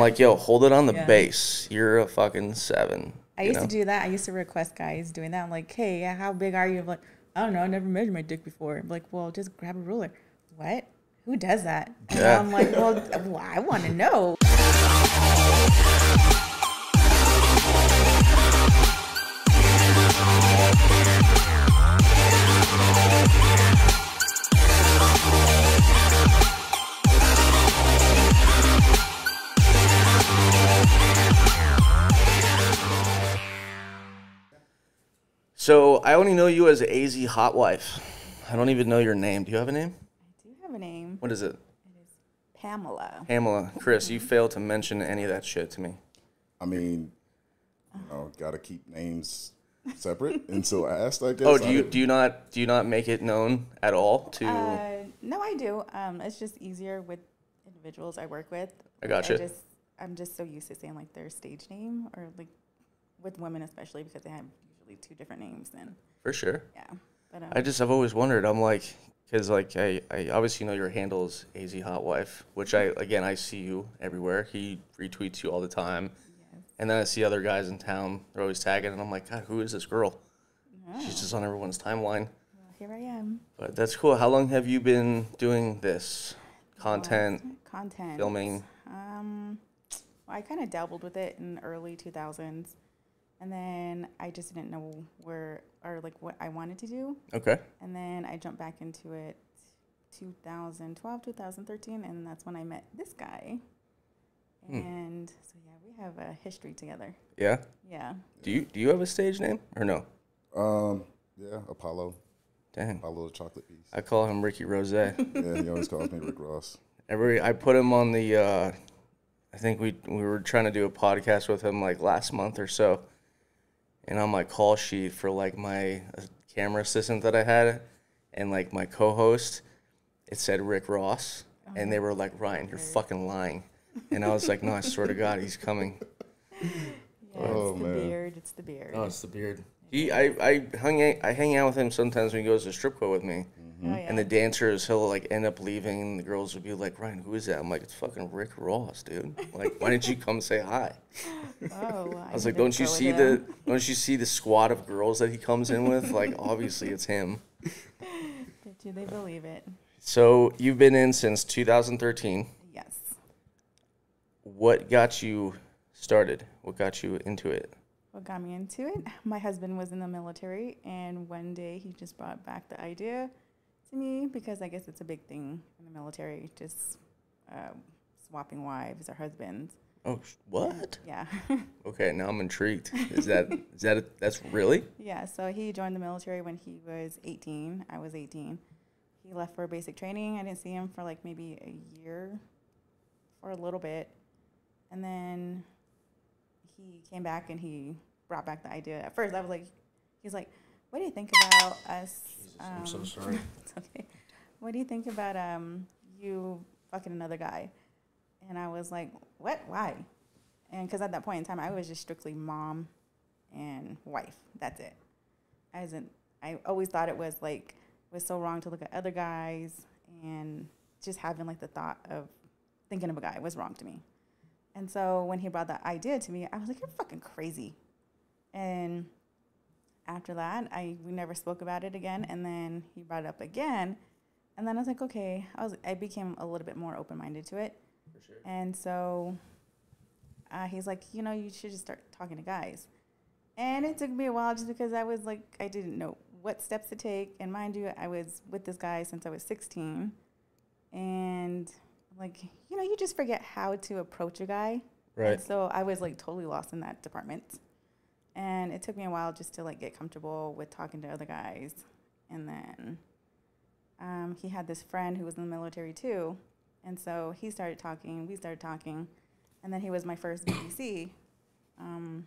like, yo, hold it on the Yeah. base. You're a fucking seven. I used know? to do that. I used to request guys doing that. I'm like, hey, how big are you? I'm like, I don't know. I never measured my dick before. I'm like, well, just grab a ruler. What? Who does that? And Yeah. I'm like, well, well I want to know. So I only know you as AZ Hot Wife. I don't even know your name. Do you have a name? I do have a name? What is it? It is Pamela. Pamela. Chris, you failed to mention any of that shit to me. I mean, you know, gotta keep names separate until asked. I guess. Oh, I do you do you not do you not make it known at all to? Uh, no, I do. Um, it's just easier with individuals I work with. I gotcha. just, I'm just so used to saying like their stage name or like with women especially because they have two different names. then. for sure. yeah, but um, I just I've always wondered. I'm like, because like I, I obviously know your handle is AZ Hot Wife, which I again I see you everywhere. He retweets you all the time, and then I see other guys in town. They're always tagging, and I'm like, God, who is this girl? She's just on everyone's timeline. well, here I am. But that's cool. How long have you been doing this content, Content. filming? Um, well, I kind of dabbled with it in early 2000s, and then I just didn't know where or like what I wanted to do, Okay. and then I jumped back into it 2012, 2013, and that's when I met this guy. Hmm. And so yeah, we have a history together. Yeah. Yeah. Do you do you have a stage name or no? Um, yeah, Apollo, Dang. Apollo the chocolate piece. I call him Ricky Rose. yeah, he always calls me Rick Ross. Every I put him on the. Uh, I think we we were trying to do a podcast with him like last month or so, and on my call sheet for like my uh, camera assistant that I had, and like my co-host, it said Rick Ross, and they were like, Ryan, you're fucking lying, and I was like, No, I swear to God, he's coming. Yeah, Oh, it's the man. beard. It's the beard. Oh, it's the beard. He, I, I hung, a- I hang out with him sometimes when he goes to strip club with me. Mm-hmm. Oh, yeah. And the dancers, he'll like end up leaving, and the girls will be like, "Ryan, who is that?" I'm like, "It's fucking Rick Ross, dude. Like, why didn't you come say hi?" oh, I was like, "Don't you see the, don't you see the squad of girls that he comes in with? Like, obviously it's him." Do they believe it? So you've been in since 2013. Yes. What got you started? What got you into it? What got me into it? My husband was in the military, and one day he just brought back the idea to me because I guess it's a big thing in the military, just uh, swapping wives or husbands. Oh, what? Yeah. Okay, now I'm intrigued. Is that is that a, that's really? yeah, so he joined the military when he was 18. I was 18. He left for basic training. I didn't see him for like maybe a year or a little bit. And then he came back and he brought back the idea. At first, I was like, he's like, what do you think about us? Jesus, I'm so um, sorry. it's okay. What do you think about um you fucking another guy? And I was like, what? Why? And because at that point in time, I was just strictly mom and wife. That's it. I wasn't. I always thought it was like it was so wrong to look at other guys, and just having like the thought of thinking of a guy was wrong to me. And so when he brought that idea to me, I was like, "You're fucking crazy." And after that, I we never spoke about it again. And then he brought it up again, and then I was like, "Okay." I was I became a little bit more open minded to it. For sure. And so uh, he's like, "You know, you should just start talking to guys." And it took me a while just because I was like, I didn't know what steps to take. And mind you, I was with this guy since I was 16. And like, you know, you just forget how to approach a guy. Right. And so I was like totally lost in that department. And it took me a while just to like get comfortable with talking to other guys. And then um, he had this friend who was in the military too. And so he started talking, we started talking. And then he was my first BBC. Um,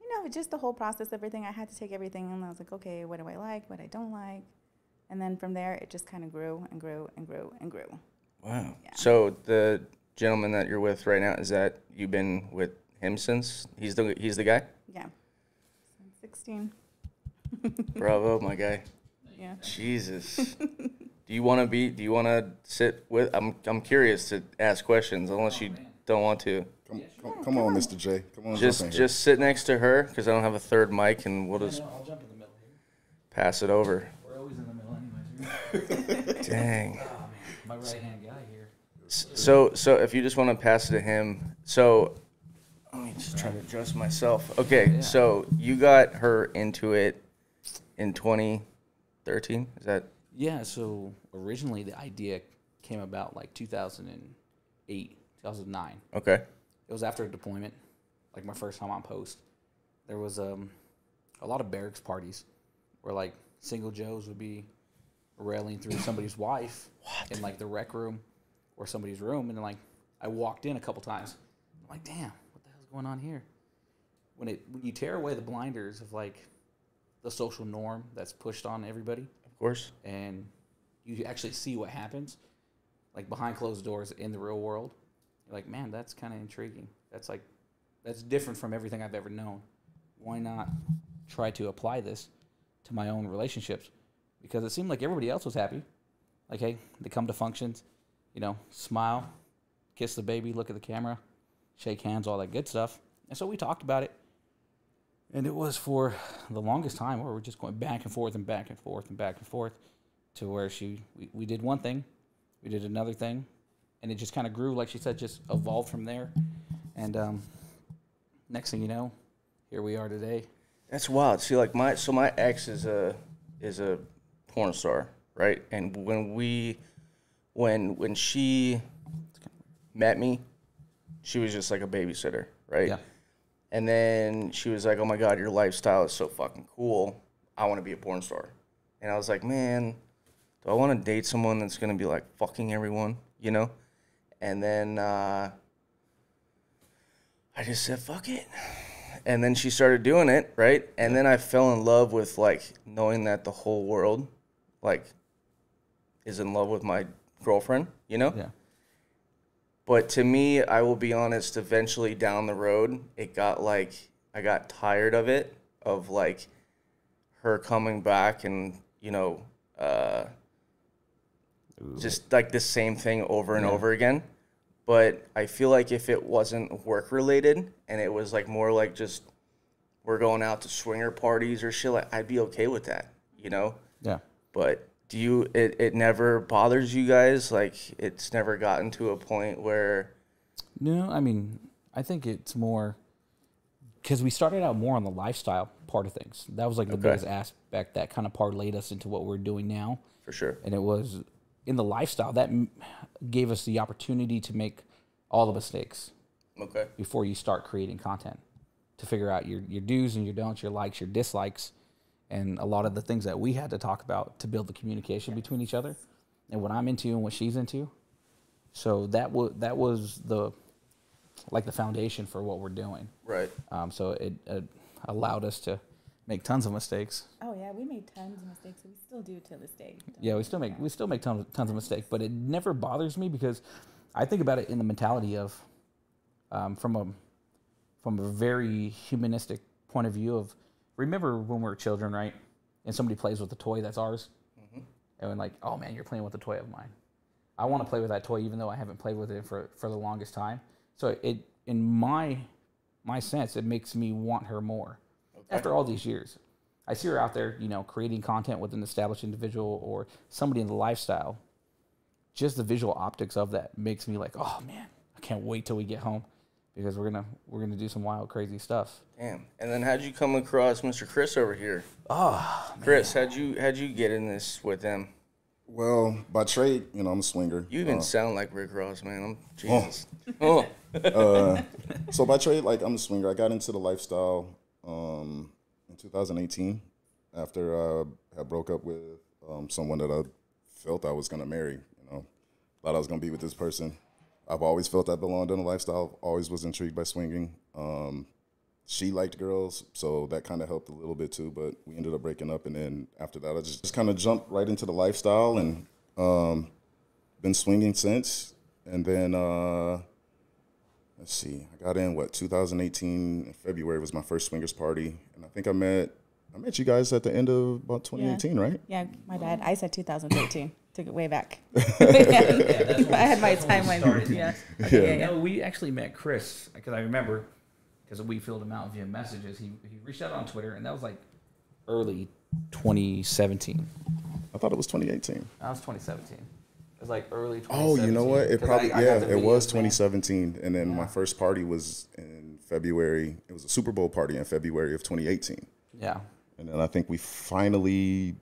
you know, just the whole process, everything. I had to take everything, and I was like, okay, what do I like, what I don't like, and then from there, it just kind of grew and grew and grew and grew. Wow. Yeah. So the gentleman that you're with right now is that you've been with him since he's the he's the guy. Yeah, Since sixteen. Bravo, my guy. Yeah. Jesus. do you want to be? Do you want to sit with? I'm I'm curious to ask questions. Unless you don't want to? Come, come, come on, Mr. J. Come on, Just jump in here. just sit next to her because I don't have a third mic, and we'll just no, I'll jump in the middle here. pass it over. We're always in the middle anyways. Dang. Oh, man. My right hand guy here. So so if you just want to pass it to him, so let me just try to adjust myself. Okay, Yeah. so you got her into it in 2013. Is that Yeah, so originally the idea came about like 2008, 2009. okay? It was after a deployment, like my first time on post. There was um, a lot of barracks parties where like single Joes would be railing through somebody's wife in like the rec room or somebody's room, and then like I walked in a couple times. I'm like, damn, what going on here? When it when you tear away the blinders of like the social norm that's pushed on everybody, Of course. and you actually see what happens, like behind closed doors in the real world, you're like, man, that's kind of intriguing. That's like, that's different from everything I've ever known. Why not try to apply this to my own relationships? Because it seemed like everybody else was happy. Like, hey, they come to functions, you know, smile, kiss the baby, look at the camera, shake hands, all that good stuff. And so we talked about it. And it was for the longest time where we're just going back and forth and back and forth and back and forth to where she we, we did one thing, we did another thing, and it just kind of grew, like she said, just evolved from there. And um, next thing you know, here we are today. That's wild. See, like my so my ex is a is a porn star, right? And when we when when she met me, she was just like a babysitter, right? Yeah. And then she was like, "Oh my god, your lifestyle is so fucking cool. I want to be a porn star." And I was like, "Man, do I want to date someone that's gonna be like fucking everyone?" You know? And then uh, I just said, "Fuck it." and then she started doing it right and then i fell in love with like knowing that the whole world like is in love with my girlfriend you know Yeah. But to me i will be honest eventually down the road it got like i got tired of it of like her coming back and you know uh just like the same thing over and Yeah. over again but I feel like if it wasn't work related and it was like more like just we're going out to swinger parties or shit, like I'd be okay with that, you know. Yeah. But do you? It it never bothers you guys? Like it's never gotten to a point where No, I mean, I think it's more because we started out more on the lifestyle part of things. That was like the Okay. biggest aspect that kind of parlayed us into what we're doing now. for sure. and it was in the lifestyle that gave us the opportunity to make all the mistakes Okay. before you start creating content to figure out your, your do's and your don'ts your likes your dislikes and a lot of the things that we had to talk about to build the communication between each other and what i'm into and what she's into so that was that was the like the foundation for what we're doing Right. um, so it, it allowed us to make tons of mistakes Oh yeah, we made tons of mistakes. We still do to this day. Yeah, we still make wrong. we still make tons tons of mistakes, but it never bothers me because I think about it in the mentality of um, from a from a very humanistic point of view of remember when we were children, right? And somebody plays with a toy that's ours, mm-hmm. and we're like, oh man, you're playing with a toy of mine. I want to play with that toy even though I haven't played with it for for the longest time. So it in my my sense, it makes me want her more after all these years. I see her out there, you know, creating content with an established individual or somebody in the lifestyle. Just the visual optics of that makes me like, oh man, I can't wait till we get home because we're gonna we're gonna do some wild, crazy stuff. Damn. And then how'd you come across Mr. Chris over here? Oh, Chris, how'd you how'd you get in this with him? Well, by trade, you know, I'm a swinger. You even Uh, sound like Rick Ross, man. I'm Jesus. Oh. so by trade, like I'm a swinger. I got into the lifestyle um, in 2018 after uh, I broke up with um, someone that I felt I was gonna marry. You know, thought I was gonna be with this person. I've always felt I belonged in a lifestyle. Always was intrigued by swinging. Um, she liked girls, so that kind of helped a little bit too. But we ended up breaking up, and then after that, I just, just kind of jumped right into the lifestyle and um, been swinging since. And then uh, let's see, I got in what 2018 February was my first swingers party, and I think I met I met you guys at the end of about 2018, right? Yeah, my bad. I said 2013. Took it way back. that's when I had my that's when we timeline. Yeah. Yeah. yeah, yeah. No, we actually met Chris because I remember because we filled him out via messages. He he reached out on Twitter, and that was like early 2017. I thought it was 2018. That was 2017. It was like early. 2017. Oh, you know what? It probably I- I yeah, it was videos, man. 2017, and then my first party was in February. It was a Super Bowl party in February of 2018, Yeah. and then I think we finally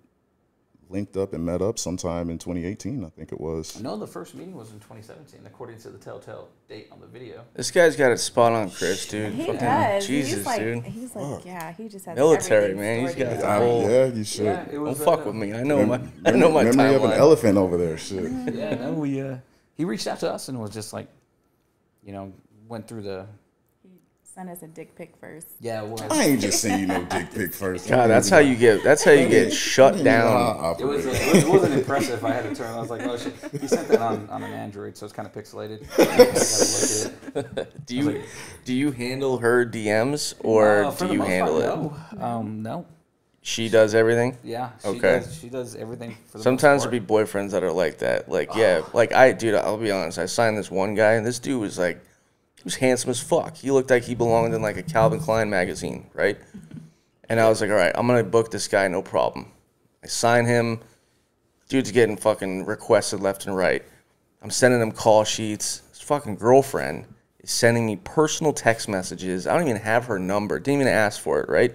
linked up and met up sometime in 2018. I think it was. No, the first meeting was in 2017, according to the telltale date on the video. This guy's got it spot on, Chris, dude. He Fucking does. Jesus, he's like, dude. He's like, yeah, he just has Military, man. He's got in the whole- yeah, you should. Yeah, it Don't was. fuck uh, with me. I know my. Mem- I know my memory of an elephant over there. Shit. Yeah, no, we. Uh, he reached out to us and was just like, you know, went through the. He sent us a dick pic first. Yeah, it was. I ain't just send you no dick pic first. God, that's how you get. That's how you get shut You know how down. I It was. Uh, operate. it wasn't impressive. I had to turn. I was like, oh shit. He sent that on, on an Android, so it's kind of pixelated. I gotta look at it. Do you do you handle her DMs or Uh, do you handle part, it? No. Um, no. She does everything. Yeah. She Okay. Does, she does everything. For the Sometimes there'll be boyfriends that are like that. Like, yeah, like I, dude, I'll be honest. I signed this one guy, and this dude was like, he was handsome as fuck. He looked like he belonged in like a Calvin Klein magazine, right? And I was like, all right, I'm gonna book this guy, no problem. I sign him. Dude's getting fucking requested left and right. I'm sending him call sheets. His fucking girlfriend is sending me personal text messages. I don't even have her number. Didn't even ask for it, right?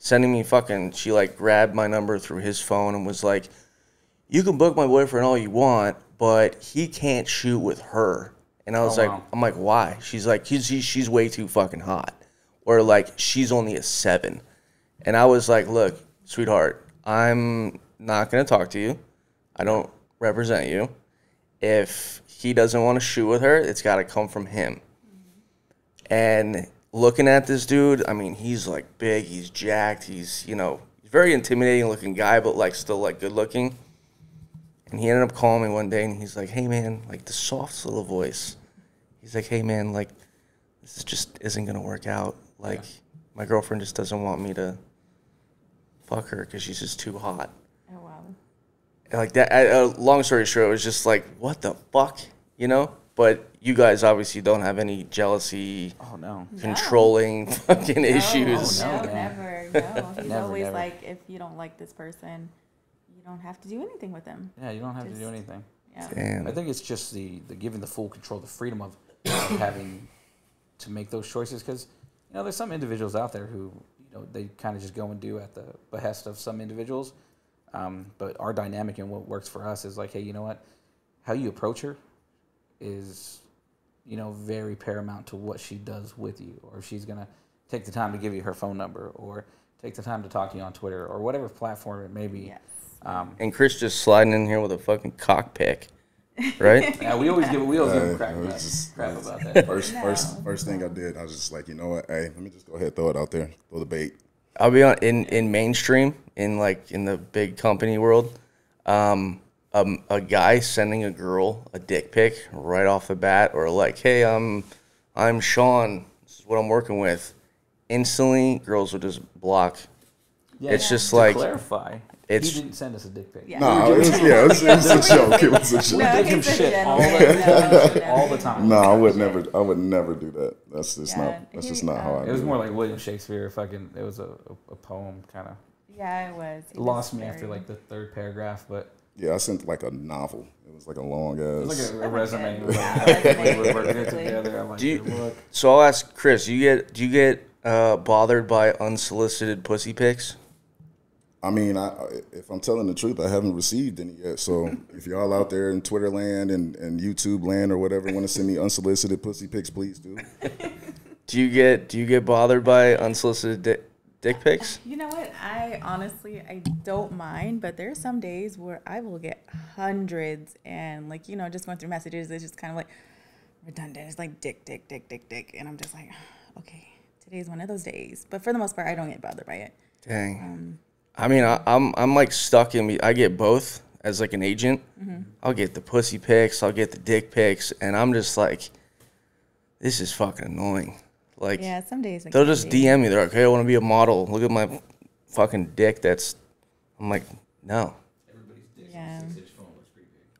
Sending me fucking, she like grabbed my number through his phone and was like, you can book my boyfriend all you want, but he can't shoot with her. And I was Oh, like, wow. I'm like, why? She's like, she's, she's- she's way too fucking hot. Or like, she's only a seven. And I was like, look, sweetheart, I'm not going to talk to you. I don't represent you. If he doesn't want to shoot with her, it's got to come from him. And looking at this dude, I mean, he's like big, he's jacked, he's, you know, he's very intimidating looking guy, but like still like good looking. And he ended up calling me one day and he's like, hey man, like the soft little voice. He's like, hey man, like this just isn't going to work out. Like my girlfriend just doesn't want me to fuck her because she's just too hot. Oh wow. And, like that. Uh, long story short, it was just like, what the fuck, you know? But you guys obviously don't have any jealousy, Oh no. controlling fucking issues. No, Oh, no, no, never. No, he's Never, always never. like, if you don't like this person, you don't have to do anything with them. Yeah, you don't have to do anything. Yeah. Damn. I think it's just the, the giving the full control, the freedom of, of having to make those choices. Because you know, there's some individuals out there who you know they kind of just go and do at the behest of some individuals. Um, but our dynamic and what works for us is like, hey, you know what? How you approach her is, you know, very paramount to what she does with you, or if she's gonna take the time to give you her phone number, or take the time to talk to you on Twitter, or whatever platform it may be. Yes. Um, And Chris just sliding in here with a fucking cock pick, right? yeah, we always give we always give Uh, him crap, it about, just- crap about that. First, No. first, first thing I did, I was just like, you know what? Hey, let me just go ahead, throw it out there, throw the bait. I'll be on in in mainstream in like in the big company world. Um, um, a guy sending a girl a dick pic right off the bat, or like, hey, I'm I'm Sean. This is what I'm working with. Instantly, girls will just block. Yeah, It's just to like- clarify. It's- he didn't send us a dick pic. Yeah. No, it was, yeah, it was, it was a joke. It was a joke. No, give him shit all the, No, all the time. No, I would never. I would never do that. That's just Yeah, not. That's just he, not how I. It was do more like William Shakespeare. Fucking, it was a, a, a poem kind of. Yeah, it was. It was Lost me after like the third paragraph, but Yeah, I sent like a novel. It was like a long it was ass. like a, a resume. good. Like, we resume, were working it basically. together. I'm like, Do you- look. So I'll ask Chris. Do you get do you get uh, bothered by unsolicited pussy pics? I mean, I, I- if I'm telling the truth, I haven't received any yet. So if y'all out there in Twitter land and, and YouTube land or whatever want to send me unsolicited pussy pics, please do. Do you get do you get bothered by unsolicited di- dick pics? You know what? I honestly I don't mind, but there are some days where I will get hundreds and like you know just going through messages. It's just kind of like redundant. It's like dick, dick, dick, dick, dick, and I'm just like, okay, today's one of those days. But for the most part, I don't get bothered by it. Dang. Um, I mean, I, I'm I'm like stuck in. Me I get both as like an agent. Mm-hmm. I'll get the pussy pics. I'll get the dick pics, and I'm just like, this is fucking annoying. Like Yeah, some days they'll just be. DM me. They're like, hey, I want to be a model. Look at my fucking dick. That's. I'm like, no. Everybody's dick yeah.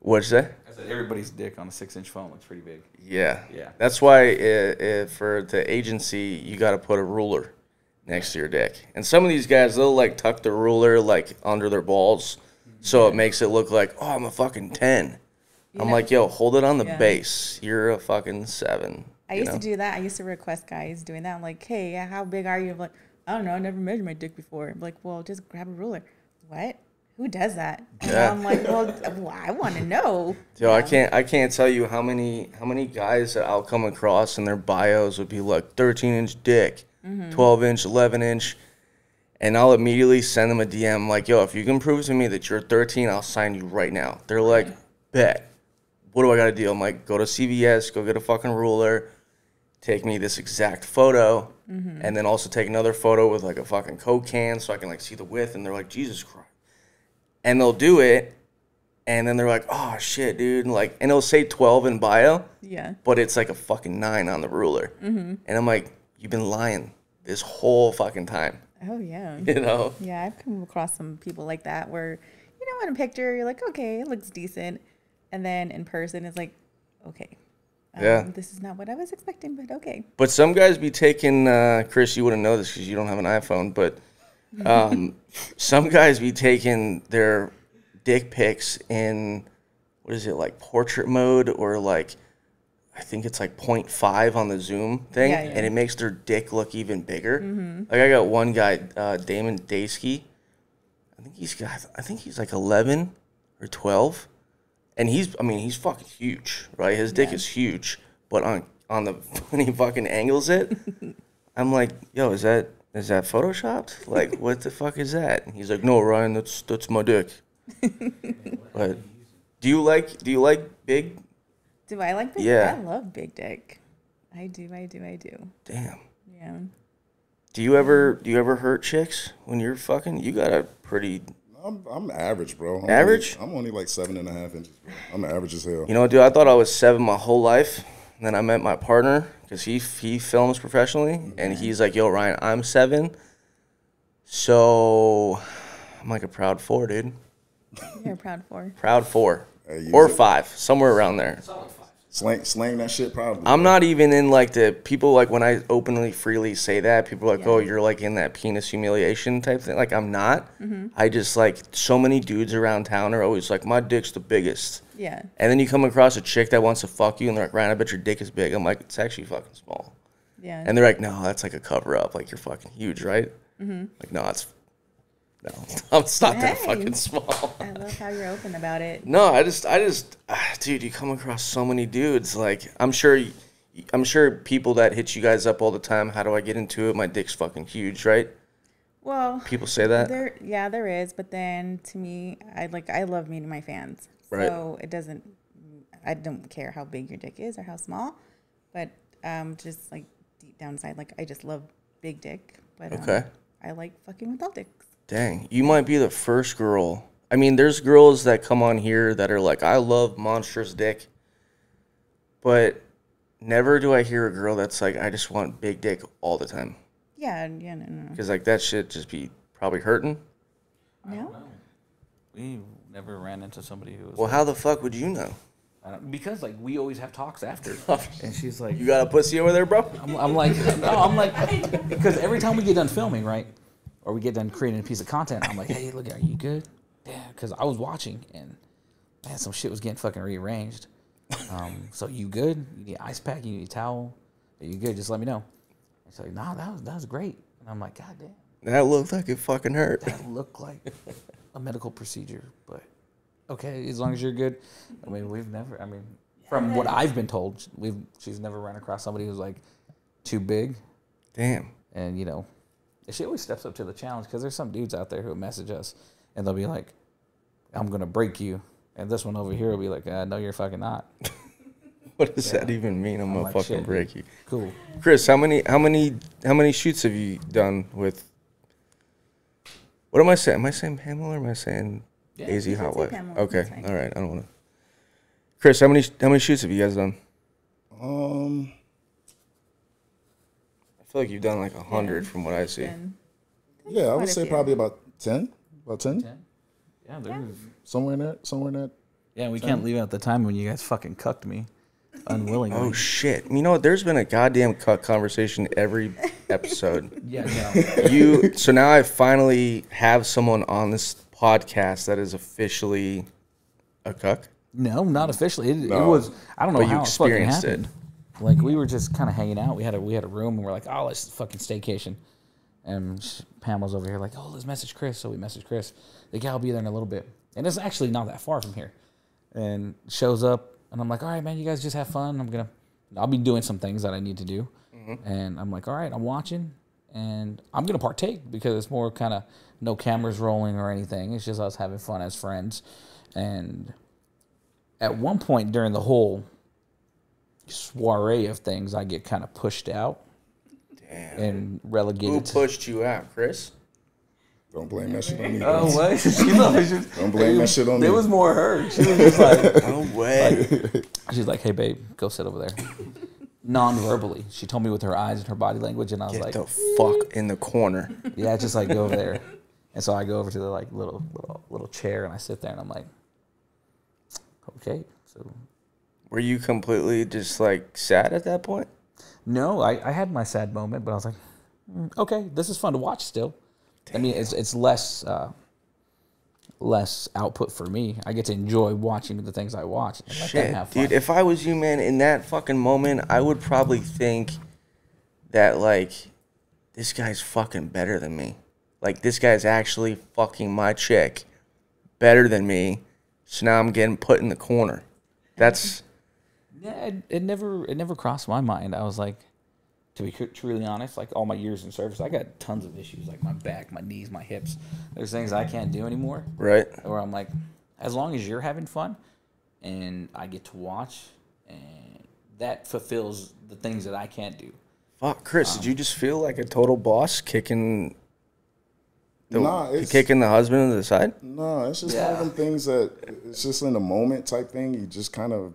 What'd you say? I said everybody's dick on a six-inch phone looks pretty big. Yeah. Yeah. That's why i i for the agency, you got to put a ruler next to your dick. And some of these guys, they'll like tuck the ruler like under their balls, so it makes it look like, oh, I'm a fucking ten. I'm like, yo, hold it on the Yeah. base. You're a fucking seven. I used know? to do that. I used to request guys doing that. I'm like, hey, how big are you? I'm like, I don't know. I never measured my dick before. I'm like, well, just grab a ruler. What? Who does that? And Yeah. I'm like, well, well, I want to know. Yo, I can't I can't tell you how many how many guys that I'll come across in their bios would be like 13 inch dick, 12 inch, 11 inch, and I'll immediately send them a DM like, yo, if you can prove to me that you're 13, I'll sign you right now. They're like, bet. What do I gotta do? I'm like, go to CVS, go get a fucking ruler, take me this exact photo, and then also take another photo with like a fucking Coke can so I can like see the width. And they're like, Jesus Christ. And they'll do it, and then they're like, "Oh shit, dude!" And Like, and it'll say twelve in bio, Yeah. but it's like a fucking nine on the ruler. Mm-hmm. And I'm like, "You've been lying this whole fucking time," Oh, yeah. you know? Yeah, I've come across some people like that where, you know, in a picture, you're like, okay, it looks decent. And then in person, it's like, okay. Um, Yeah. This is not what I was expecting, but okay. But some guys be taking uh, Chris. You wouldn't know this because you don't have an iPhone, but um, some guys be taking their dick pics in what is it like portrait mode or like I think it's like 0.5 on the zoom thing, Yeah, yeah. and it makes their dick look even bigger. Like I got one guy, uh, Damon Daysky. I think he's got. I think he's like 11 or 12, and he's. I mean, he's fucking huge, right? His dick is huge, but on on the when he fucking angles it, I'm like, yo, is that is that photoshopped? Like, what the fuck is that? And he's like, no, Ryan, that's that's my dick. but do you like do you like big? Do I like big? Yeah. I love big dick. I do, I do, I do. Damn. Yeah. Do you ever do you ever hurt chicks when you're fucking? You got a pretty. I'm, I'm average, bro. I'm Average? Only, I'm only like seven and a half inches. Bro. I'm average as hell. You know, dude, I thought I was seven my whole life. And then I met my partner because he he films professionally, and he's like, "Yo, Ryan, I'm seven. So I'm like a proud four, dude. You're proud for. Proud four Hey, you or said- five, somewhere around there. Slang, slang that shit probably. I'm not even in like the people like when I openly freely say that people are like, Yeah. oh, you're like in that penis humiliation type thing. Like I'm not. Mm-hmm. I just like so many dudes around town are always like, my dick's the biggest. Yeah. And then you come across a chick that wants to fuck you, and they're like, Ryan, I bet your dick is big. I'm like, it's actually fucking small. Yeah. And they're like, no, that's like a cover up. Like you're fucking huge, right? Mm-hmm. Like no, it's no, it's not that Hey. fucking small. I love how you're open about it. No, I just, I just, ah, dude, you come across so many dudes. Like, I'm sure, I'm sure people that hit you guys up all the time. How do I get into it? My dick's fucking huge, right? Well, People say that. there, yeah, there is, but then to me, I like, I love meeting my fans. Right. So it doesn't, I don't care how big your dick is or how small, but um, just like deep down inside, like I just love big dick. But um, Okay. I like fucking with all dicks. Dang, you might be the first girl. I mean, there's girls that come on here that are like, I love monstrous dick, but never do I hear a girl that's like, I just want big dick all the time. Yeah, yeah, no, no, Because like that shit just be probably hurting. no. no. We never ran into somebody who was Well, how the fuck would you know? I don't- because like we always have talks after, and she's like, You got a pussy over there, bro? I'm, I'm like, no, I'm like, because every time we get done filming, right, or we get done creating a piece of content, I'm like, hey, look, are you good? Yeah, because I was watching and man, some shit was getting fucking rearranged. Um, so you good? You need ice pack? You need a towel? Are you good? Just let me know. And she's like, nah, that was that was great. And I'm like, god damn, That looked like it fucking hurt. that looked like a medical procedure, but okay, as long as you're good. I mean, we've never. I mean, from what I've been told, we've she's never run across somebody who's like too big Damn. and you know, she always steps up to the challenge because there's some dudes out there who message us and they'll be like, "I'm gonna break you," and this one over here will be like, uh, "No, you're fucking not." What does that even mean? I'm I'm gonna like, fucking shit. break you. Cool. Chris, how many how many how many shoots have you done with what am I saying? Am I saying Pamela or am I saying Yeah, Daisy you can Hot say Wife? Okay. All right. I don't wanna Chris, how many how many shoots have you guys done? Um, I feel like you've done like a hundred from what I see. Then yeah, I Quite would a say few. probably about ten, about ten, Yeah, there's somewhere in that, somewhere in that Yeah, we can't leave out the time when you guys fucking cucked me unwillingly. Oh shit! You know what? There's been a goddamn cuck conversation every episode. yeah, no. you so now I finally have someone on this podcast that is officially a cuck. No, not officially. It, it was. I don't know But you how it fucking experienced it. happened. Like we were just kind of hanging out. We had a we had a room and we're like, oh, let's fucking staycation. And sh- Pam was over here like, oh, let's message Chris. So we message Chris. The gal will be there in a little bit, and it's actually not that far from here. And shows up, and I'm like, all right, man, you guys just have fun. I'm gonna, I'll be doing some things that I need to do, mm-hmm. and I'm like, all right, I'm watching, and I'm gonna partake because it's more kind of no cameras rolling or anything. It's just us having fun as friends, and at one point during the whole soiree of things, I get kind of pushed out and relegated. Who to- pushed you out, Chris? Don't blame that shit on me. Oh, guys. what? She thought she- Don't blame that shit on me. It was more her. She was just like, No way. she's like, hey, babe, go sit over there. Non-verbally, she told me with her eyes and her body language, and I was Get like, the fuck in the corner. yeah, just like go over there. And so I go over to the like little little little chair, and I sit there, and I'm like, okay. So Were you completely just like sad at that point? No, I, I had my sad moment, but I was like, "Mm, okay, this is fun to watch still. I mean, it's it's less uh, less output for me. I get to enjoy watching the things I watch and let Shit, have fun. dude. If I was you, man, in that fucking moment, I would probably think that like this guy's fucking better than me. Like this guy's actually fucking my chick better than me. So now I'm getting put in the corner. That's yeah, it, it never it never crossed my mind. I was like, to be truly honest, like all my years in service, I got tons of issues, like my back, my knees, my hips. There's things I can't do anymore. right. where I'm like, as long as you're having fun and I get to watch, and that fulfills the things that I can't do. Fuck, Chris, did you just feel like a total boss kicking the Nah, it's- kicking the husband to the side? No, it's just one of them things that it's just in the moment type thing. You just kind of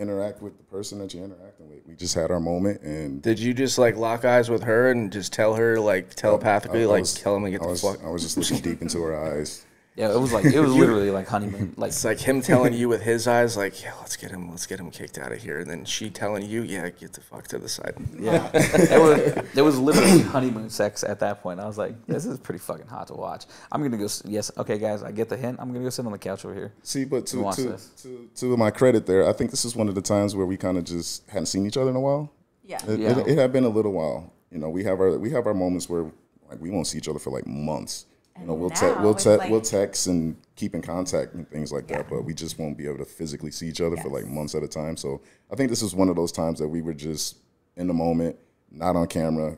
interact with the person that you're interacting with. We just had our moment, and Did you just like lock eyes with her and just tell her like telepathically, I- I like tell him to get I the was, fuck? I was just looking deep into her eyes. Yeah, it was like it was literally like honeymoon. Like It's like him telling you with his eyes, like, yeah, let's get him, let's get him kicked out of here, and then she telling you, yeah, get the fuck to the side. yeah, there was there was literally honeymoon sex at that point. I was like, this is pretty fucking hot to watch. I'm gonna go. Yes, okay, guys, I get the hint. I'm gonna go sit on the couch over here. See, but to to, to to my credit, there, I think this is one of the times where we kind of just hadn't seen each other in a while. Yeah. It, Yeah. it, it had been a little while. You know, we have our we have our moments where like we won't see each other for like months. You know, we'll te- now we'll it's te- like- we'll text and keep in contact and things like Yeah. that, but we just won't be able to physically see each other for like months at a time. So I think this is one of those times that we were just in the moment, not on camera.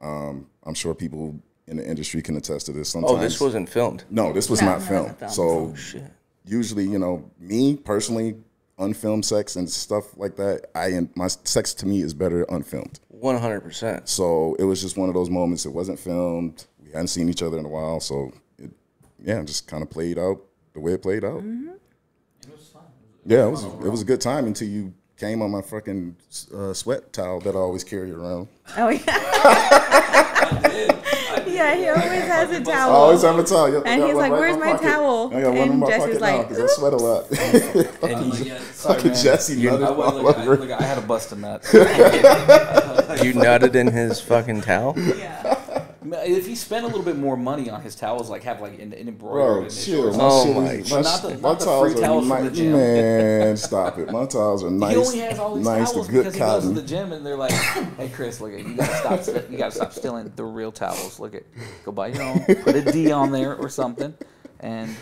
Um, I'm sure people in the industry can attest to this. Sometimes Oh, this wasn't filmed. no, this was No, not no, filmed. wasn't So filmed. Shit. usually, you know, me personally, unfilmed sex and stuff like that. I my sex to me is better unfilmed. One hundred percent. So it was just one of those moments. It wasn't filmed. We hadn't seen each other in a while, so it, yeah, just kind of played out the way it played out. Yeah, it was it was a good time until you came on my fucking uh, sweat towel that I always carry around. Oh yeah. yeah, he always has a I towel. always have a towel. Yep, And he's like, right "Where's my pocket. towel?" I got one in And my Jess pocket is now like, because I sweat a lot. And Fucking Jesse nutted I, all went, I, look, I had a bust a nut. You nutted in his fucking towel. yeah. If he spent a little bit more money on his towels, like have like an, an embroidered Bro, chill. My Oh shit my my, Not the- my not the towels free are towels from nice. the gym. Man, stop it. My towels are nice. He only has all these nice towels because he goes to cotton. the gym and they're like, "Hey Chris, look at you gotta stop, you gotta stop stealing the real towels. Look at, go buy your own, put a D on there or something." And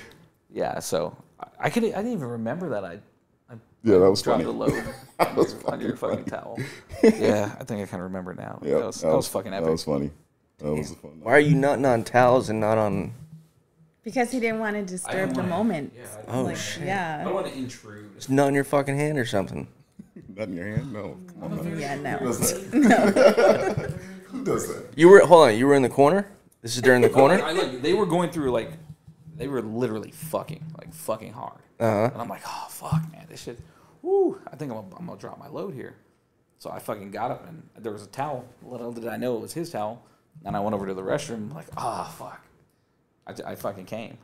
yeah, so I, could, I didn't even remember that I, I Yeah, that was dropped funny. a load on your, on your fucking towel. Yeah, I think I kind of remember now. Yeah, that, was, that was fucking epic. That was funny. That was fun. Why are you nutting on towels and not on? Because he didn't want to disturb the moment. Oh like, shit! Yeah. I want to intrude. Just nut in your fucking hand or something. Nut in your hand? No. Come on, man. Yeah, no. Who does that? Who does that? You were hold on. You were in the corner. This is during the corner. I look, they were going through like, they were literally fucking, like fucking hard. Uh huh. And I'm like, oh fuck, man, this shit. Woo! I think I'm gonna, I'm gonna drop my load here. So I fucking got up and there was a towel. Little did I know it was his towel. And I went over to the restroom like, ah, fuck. I, I fucking came,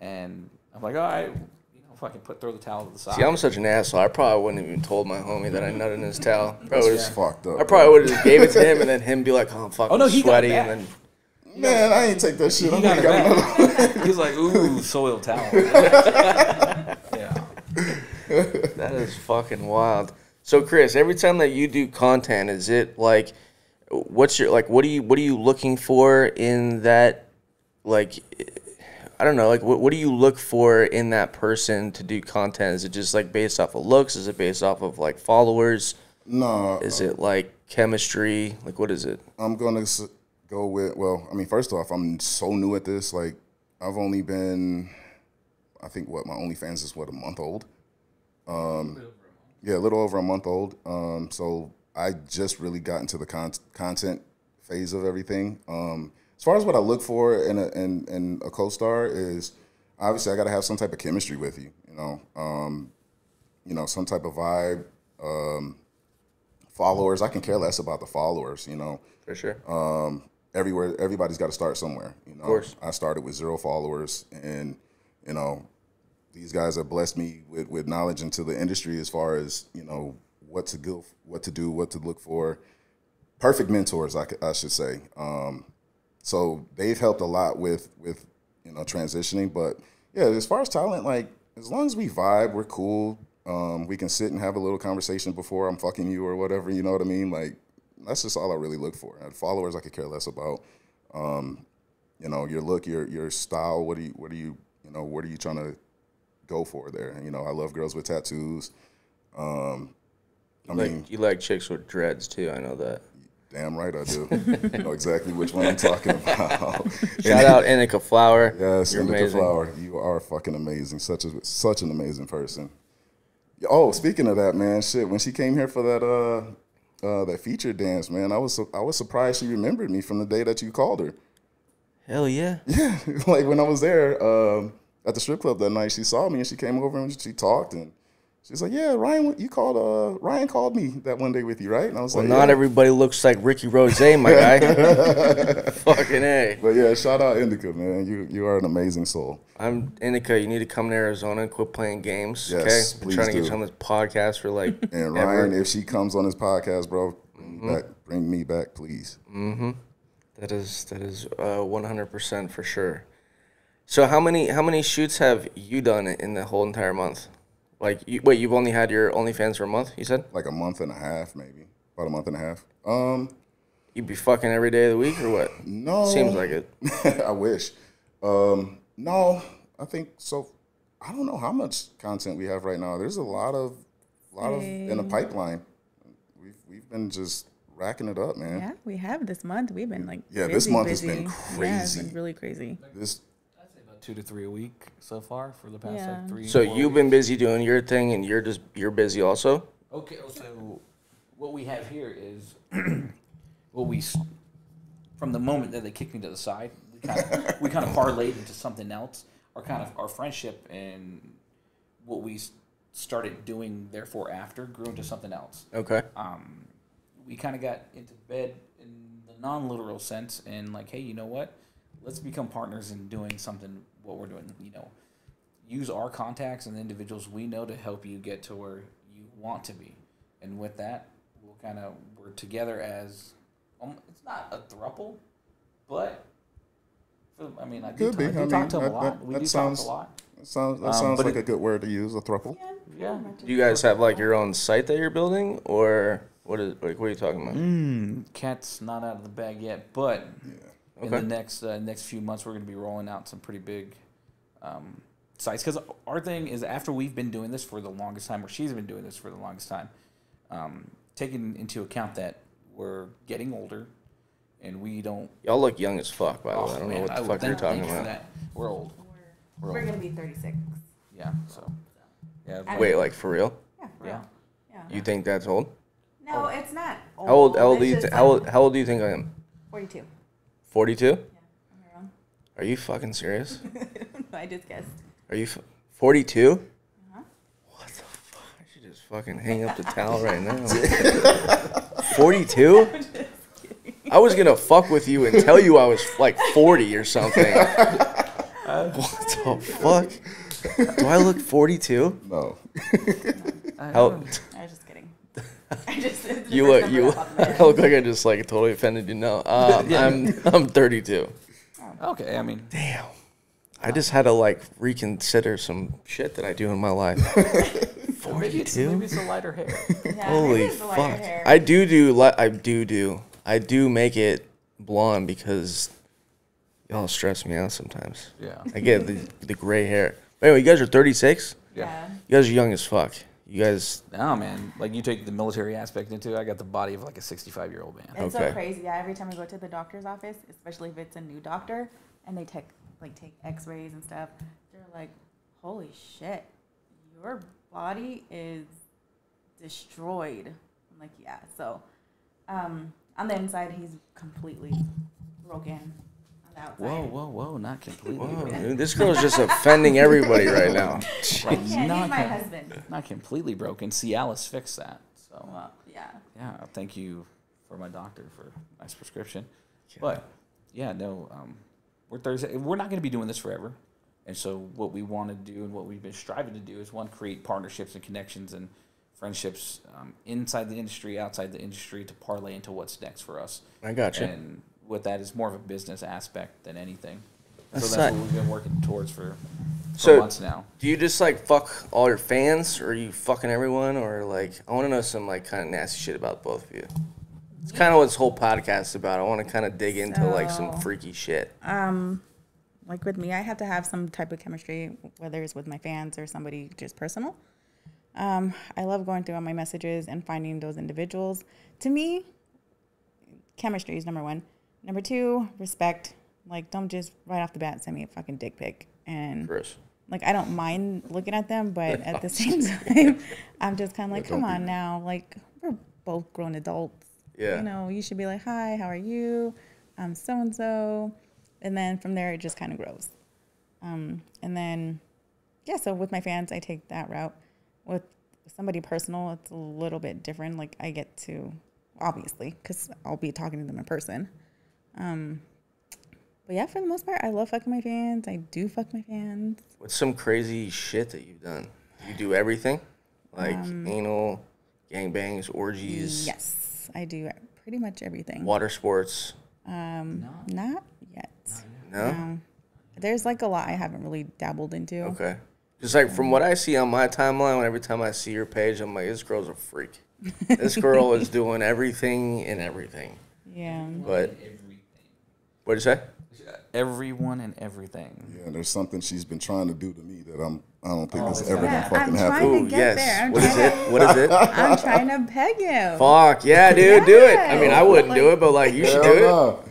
and I'm like, all right, you know, I'll fucking put throw the towel to the side. See, I'm such an asshole. I probably wouldn't even told my homie that I nutted in his towel. Probably It's just, fucked up. I probably would have just gave it to him and then him be like, "Oh, I'm fucking Oh, no, he got sweaty," it and then Man, I ain't take that shit. he I'm got gonna got another. back. He's like, ooh, soiled towel. yeah. that is fucking wild. So, Chris, every time that you do content, is it like, what's your like? What are you what are you looking for in that? Like, I don't know. Like, what what do you look for in that person to do content? Is it just like based off of looks? Is it based off of like followers? No, Is it like chemistry? Like, what is it? I'm gonna go with. Well, I mean, first off, I'm so new at this. Like, I've only been, I think, what my OnlyFans is what a month old. Um, yeah, a little over a month old. Um, so I just really got into the con- content phase of everything. Um, as far as what I look for in a in, in a co-star is obviously I got to have some type of chemistry with you. You know, um, you know, some type of vibe. Um, followers, I can care less about the followers. You know, For sure. um, everywhere everybody's got to start somewhere you know course. i started with zero followers and you know these guys have blessed me with, with knowledge into the industry as far as you know what to go what to do what to look for perfect mentors I should say um, so they've helped a lot with with you know transitioning but yeah as far as talent like as long as we vibe we're cool um, we can sit and have a little conversation before i'm fucking you or whatever you know what i mean like that's just all I really look for. And followers, I could care less about. Um, you know, your look, your your style. What do you, what do you, you know, what are you trying to go for there? You know, I love girls with tattoos. Um, I like, mean, you like chicks with dreads too. I know that. damn right I do. I know exactly which one I'm talking about. Shout out Indica Flower. Yes, You're amazing. Flower, you are fucking amazing. Such a such an amazing person. Oh, speaking of that, man, shit. When she came here for that uh uh that feature dance, man, I was I was surprised she remembered me from the day that you called her. Hell yeah. Yeah, like when I was there um, at the strip club that night, she saw me and she came over and she talked and she's like, "Yeah, Ryan, you called uh Ryan called me that one day with you, right?" And I was Well, like, not yeah. everybody looks like Ricky Rose, my guy. Fucking A. But yeah, shout out Indica, man. You you are an amazing soul. I'm Indica. You need to come to Arizona and quit playing games. Yes, okay, I'm please trying to get you on this podcast for like And ever. Ryan, if she comes on this podcast, bro, bring, me back, bring me back, please. That is that is uh, one hundred percent for sure. So how many how many shoots have you done in the whole entire month? Like, you, wait, you've only had your OnlyFans for a month? You said Like a month and a half, maybe about a month and a half. Um, you'd be fucking every day of the week or what? no, Seems like it. I wish. Um, no, I think so. I don't know how much content we have right now. There's a lot of, lot of in the pipeline. We've we've been just racking it up, man. Yeah, we have this month. We've been like Yeah, this busy, month has been busy. Yeah, it's been crazy. really crazy. This I'd say about two to three a week so far for the past Yeah. like three. So you've weeks. been busy doing your thing, and you're just you're busy also. Okay, oh, so what we have here is what we from the moment that they kicked me to the side, we kind of we kind of parlayed into something else. Our kind of our friendship and what we started doing, therefore after, grew into something else. Okay. Um, we kind of got into bed in the non-literal sense, and like, hey, you know what? Let's become partners in doing something. What we're doing, you know, use our contacts and the individuals we know to help you get to where you want to be. And with that, we'll kind of we're together as um, it's not a thruple, but for, I mean, I do, Could talk, be. I I talk mean, to them a lot. that- we that do sounds- talk a lot. that sounds that Um, sounds like it- a good word to use. A thruple. Yeah. Do you guys have like your own site that you're building, or what is like what are you talking about? Mm, cat's not out of the bag yet, but in Okay. the next uh, next few months, we're going to be rolling out some pretty big um, sites. Because our thing is, after we've been doing this for the longest time, or she's been doing this for the longest time, um, taking into account that we're getting older, and we don't. Y'all look young as fuck, by the Oh, way. I don't man, know what the would fuck you're talking thank you for about. that. We're old. We're We're old. gonna be 36. Yeah. So. Yeah. I- Wait, like for real? Yeah, for Yeah. real. Yeah. You think that's old? No, it's not. Old. How old? How old do you? Th- how old? How old do you think I am? 42. Forty-two? Yeah, am I wrong? Are you fucking serious? I just guessed. Are you forty-two? Uh-huh. What the fuck? I should just fucking hang up the towel right now. Forty-two? I was gonna fuck with you and tell you I was like forty or something. Uh, what the fuck? Do I look 42? No. How I was just kidding. I just it's you look number you that popped in my head. I look like I just like totally offended you. No, um, I'm I'm 32. Okay, I mean, Damn. I just had to like reconsider some shit that I do in my life. maybe it's, 42? maybe it's a lighter hair. Yeah, Holy it's lighter fuck! hair. I do do li- I do do I do make it blonde because y'all stress me out sometimes. Yeah. I get the the gray hair. Anyway, you guys are 36. yeah. You guys are young as fuck. You guys, No, man. Like you take the military aspect into it, I got the body of like a 65 year old man. It's Okay. so crazy. Yeah, every time I go to the doctor's office, especially if it's a new doctor, and they take like take X-rays and stuff, they're like, "Holy shit, your body is destroyed." I'm like, "Yeah." So, um, on the inside, he's completely broken. On the outside, Whoa, whoa, whoa! Not completely. whoa, broken. dude, this girl's just offending everybody right now. I can't. My com- husband. Not completely broken. Cialis fixed that. So Well, yeah. yeah, thank you for my doctor for nice prescription. But yeah, no, um, we're Thursday. We're not going to be doing this forever. And so what we want to do and what we've been striving to do is one create partnerships and connections and friendships um, inside the industry, outside the industry to parlay into what's next for us. I got you. And with that is more of a business aspect than anything. That's so that's not- what we've been working towards for, for So- months now. Do you just like fuck all your fans, or are you fucking everyone, or like I want to know some like kind of nasty shit about both of you. It's kind of what this whole podcast is about. I want to kind of dig into like some freaky shit. Um, like with me, I have to have some type of chemistry, whether it's with my fans or somebody just personal. Um, I love going through all my messages and finding those individuals. To me, chemistry is number one. Number two, respect. Like, don't just right off the bat send me a fucking dick pic. And Chris. like, I don't mind looking at them, but at the same time, I'm just kind of like, come be- on now. Like, we're both grown adults. Yeah. You know, you should be like, hi, how are you? I'm so and so. And then from there, it just kind of grows. Um, and then, yeah, so with my fans, I take that route. With somebody personal, it's a little bit different. Like, I get to, obviously, because I'll be talking to them in person. Um, but yeah, for the most part, I love fucking my fans. I do fuck my fans. What's some crazy shit that you've done? You do everything, like anal, gangbangs, orgies, Yes, I do pretty much everything. water sports. Um, not yet. No. No. There's like a lot I haven't really dabbled into. Okay. Just like from what I see on my timeline, every time I see your page, I'm like, this girl's a freak. this girl is doing everything and everything. Yeah. But what'd you say? Everyone and everything. Yeah, there's something she's been trying to do to me that I'm. I don't think oh, it's it's ever Yeah, gonna fucking I'm happen. trying to Ooh, get yes. there. I'm What is it? What is it? I'm trying to peg you. Fuck yeah, dude, do it. I mean, I wouldn't do it, but like you should do it. no.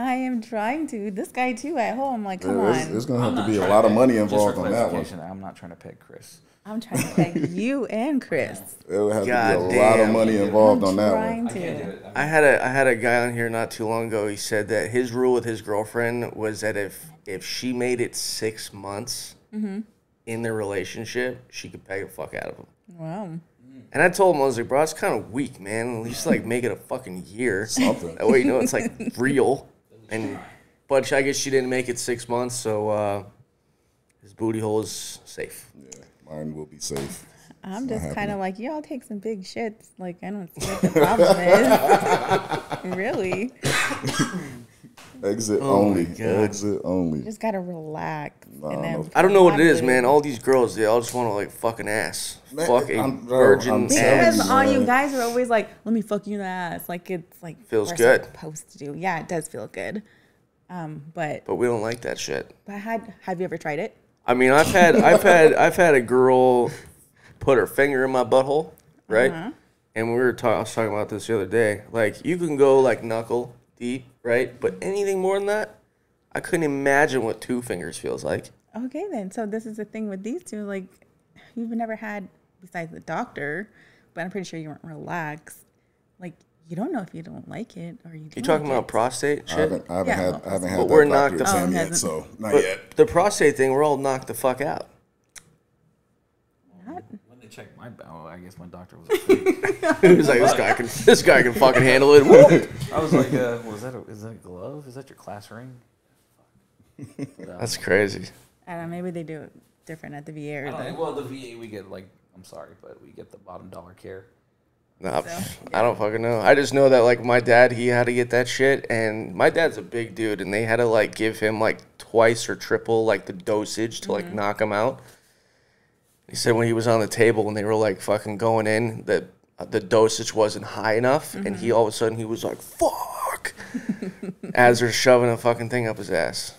I am trying to. This guy too at home. Like, come Yeah, it's, on. it's gonna I'm have to be a lot of money involved on that one. I'm not trying to peg Chris. I'm trying to peg you and Chris. It would have God to be a lot of money involved I'm on that trying one. to. I had a I had a guy on here not too long ago. He said that his rule with his girlfriend was that if if she made it six months Mm-hmm. in their relationship, she could peg the fuck out of him. Wow. And I told him I was like, bro, it's kind of weak, man. At least like make it a fucking year. Something. That way you know it's like real. And but I guess she didn't make it six months, so uh, his booty hole is safe. Yeah, mine will be safe. I'm not just kind of like, y'all take some big shits. Like, I don't see what the problem is. really. Exit Oh only. Exit only. You just gotta relax. Nah, and then no. I don't know what it is, man. All these girls, they all just want to like fucking ass. Man, Fuck a I'm- bro, virgin I'm ass. telling Because you, all you guys are always like, let me fuck you in the ass. Like, it's like, Feels good. supposed to do. Yeah, it does feel good. Um, but, But we don't like that shit. but had, have you ever tried it? I mean, I've had, I've had, I've had a girl put her finger in my butthole, right? Uh-huh. And we were talking. I was talking about this the other day. Like, you can go like knuckle deep, right? But anything more than that, I couldn't imagine what two fingers feels like. Okay, then. So this is the thing with these two. Like, you've never had, besides the doctor, but I'm pretty sure you weren't relaxed. Like, you don't know if you don't like it or you. You talking like about it. prostate I shit? haven't, I haven't Yeah, had, well, I haven't had But that we're knocked the, exam Oh, yet, so not But yet. the prostate thing, we're all knocked the fuck out. Not- When my bowel, I guess my doctor was. He was like, this guy can, this guy can fucking handle it. I was like, uh, was that a, is that a glove? Is that your class ring? That's crazy. I don't know. Maybe they do it different at the VA. Or the, well, the VA we get like I'm sorry, but we get the bottom dollar care. Nah, So, pff, I don't fucking know. I just know that like my dad, he had to get that shit, and my dad's a big dude, and they had to like give him like twice or triple like the dosage to like knock him out. He said when he was on the table and they were like fucking going in, that uh, the dosage wasn't high enough, and he all of a sudden he was like fuck, as they're shoving a fucking thing up his ass.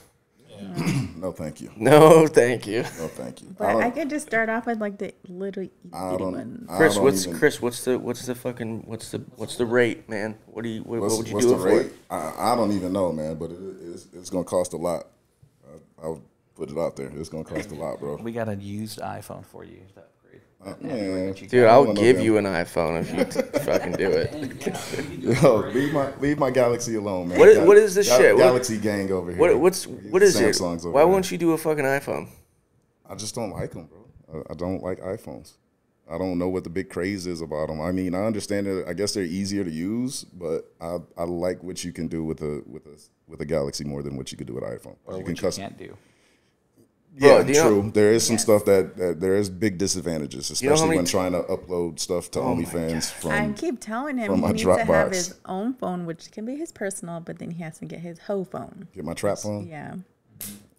No, thank you. No, thank you, No, thank you. but don't- I, could just start off with like the little itty I don't- Chris. What's even- Chris? What's the what's the fucking what's the what's the rate, man? What do you what, What's, what would you what's do the it for? rate? I, I don't even know, man. But it, it's it's gonna cost a lot. I, I'll put it out there. It's gonna cost a lot, bro. We got a used iPhone for you to upgrade. Uh, man, Dude, I I'll give you an iPhone if you t- fucking do it. And, yeah, we can do it Yo, leave my leave my Galaxy alone, man. What is, what is this Ga- shit? What- Galaxy gang over here. What what's what is it? Samsung's over Why won't you do a fucking iPhone? I just don't like them, bro. I, I don't like iPhones. I don't know what the big craze is about them. I mean, I understand that. I guess they're easier to use, but I, I like what you can do with a with a with a Galaxy more than what you could do with an iPhone. Or you what can you custom. can't do. Bro, Yeah, do you know- true. there is some stuff that, that there is big disadvantages, especially know when t- trying to upload stuff to Oh my OnlyFans I keep telling him from he my needs to have Dropbox. his own phone, which can be his personal, but then he has to get his hoe phone. Get my trap phone. Yeah.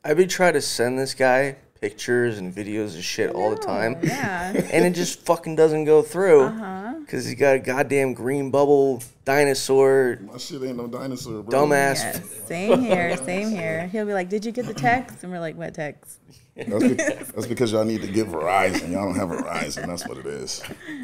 I've been trying to send this guy pictures and videos and shit all the time, Yeah. and it just fucking doesn't go through Uh-huh. because he got a goddamn green bubble dinosaur My shit ain't no dinosaur, bro. dumbass. Yes. Same here. Same here. He'll be like, "Did you get the text?" And we're like, "What text?" That's, be- that's because y'all need to get Verizon. Y'all don't have Verizon. That's what it is.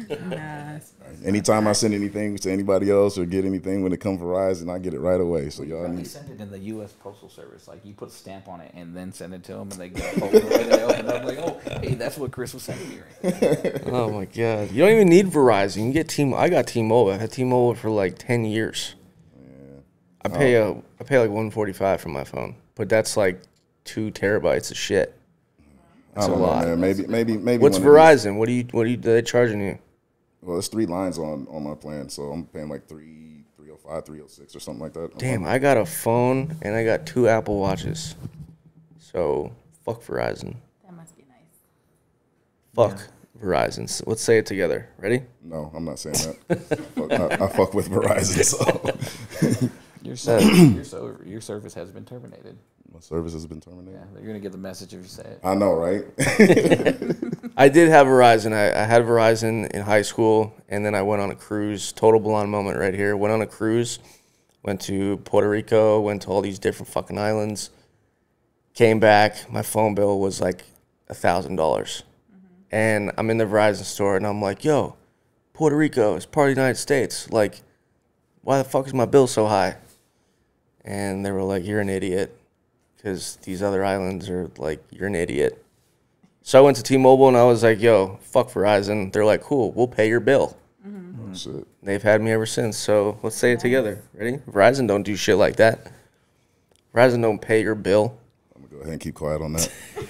Nah. Anytime I send anything to anybody else or get anything when it comes Verizon, I get it right away. So y'all Probably need. send it in the U.S. Postal Service. Like you put a stamp on it and then send it to them, and they get oh, a folder and they open it up like, oh, hey, that's what Chris was sending me. Right Oh my god, you don't even need Verizon. You can get T. I got T-Mobile. I had T-Mobile for like ten years. Yeah. I pay oh. a I pay like one forty five for my phone, but that's like two terabytes of shit. I don't a know, lot. man. Maybe, maybe, maybe. What's one of these- Verizon? What do you what are you they charging you? Well, there's three lines on on my plan, so I'm paying like three, three oh five, three oh six, or something like that. Damn, I got a phone and I got two Apple Watches. So fuck Verizon. That must be nice. Fuck Verizon. So let's say it together. Ready? No, I'm not saying that. fuck, I, I fuck with Verizon, so your, service, your, so, your service has been terminated. My service has been terminated. Yeah, they're gonna get the message if you say it. I know, right? I did have Verizon. I, I had Verizon in high school, and then I went on a cruise. Total blonde moment right here. Went on a cruise, went to Puerto Rico, went to all these different fucking islands. Came back. My phone bill was like a thousand dollars, mm-hmm. and I'm in the Verizon store, and I'm like, "Yo, Puerto Rico is part of the United States. Like, why the fuck is my bill so high?" And they were like, "You're an idiot, because these other islands are like, you're an idiot." So I went to T-Mobile and I was like, "Yo, fuck Verizon." They're like, "Cool, we'll pay your bill." Mm-hmm. Oh, shit. They've had me ever since. So let's say it together. Ready? Verizon don't do shit like that. Verizon don't pay your bill. I'm gonna go ahead and keep quiet on that.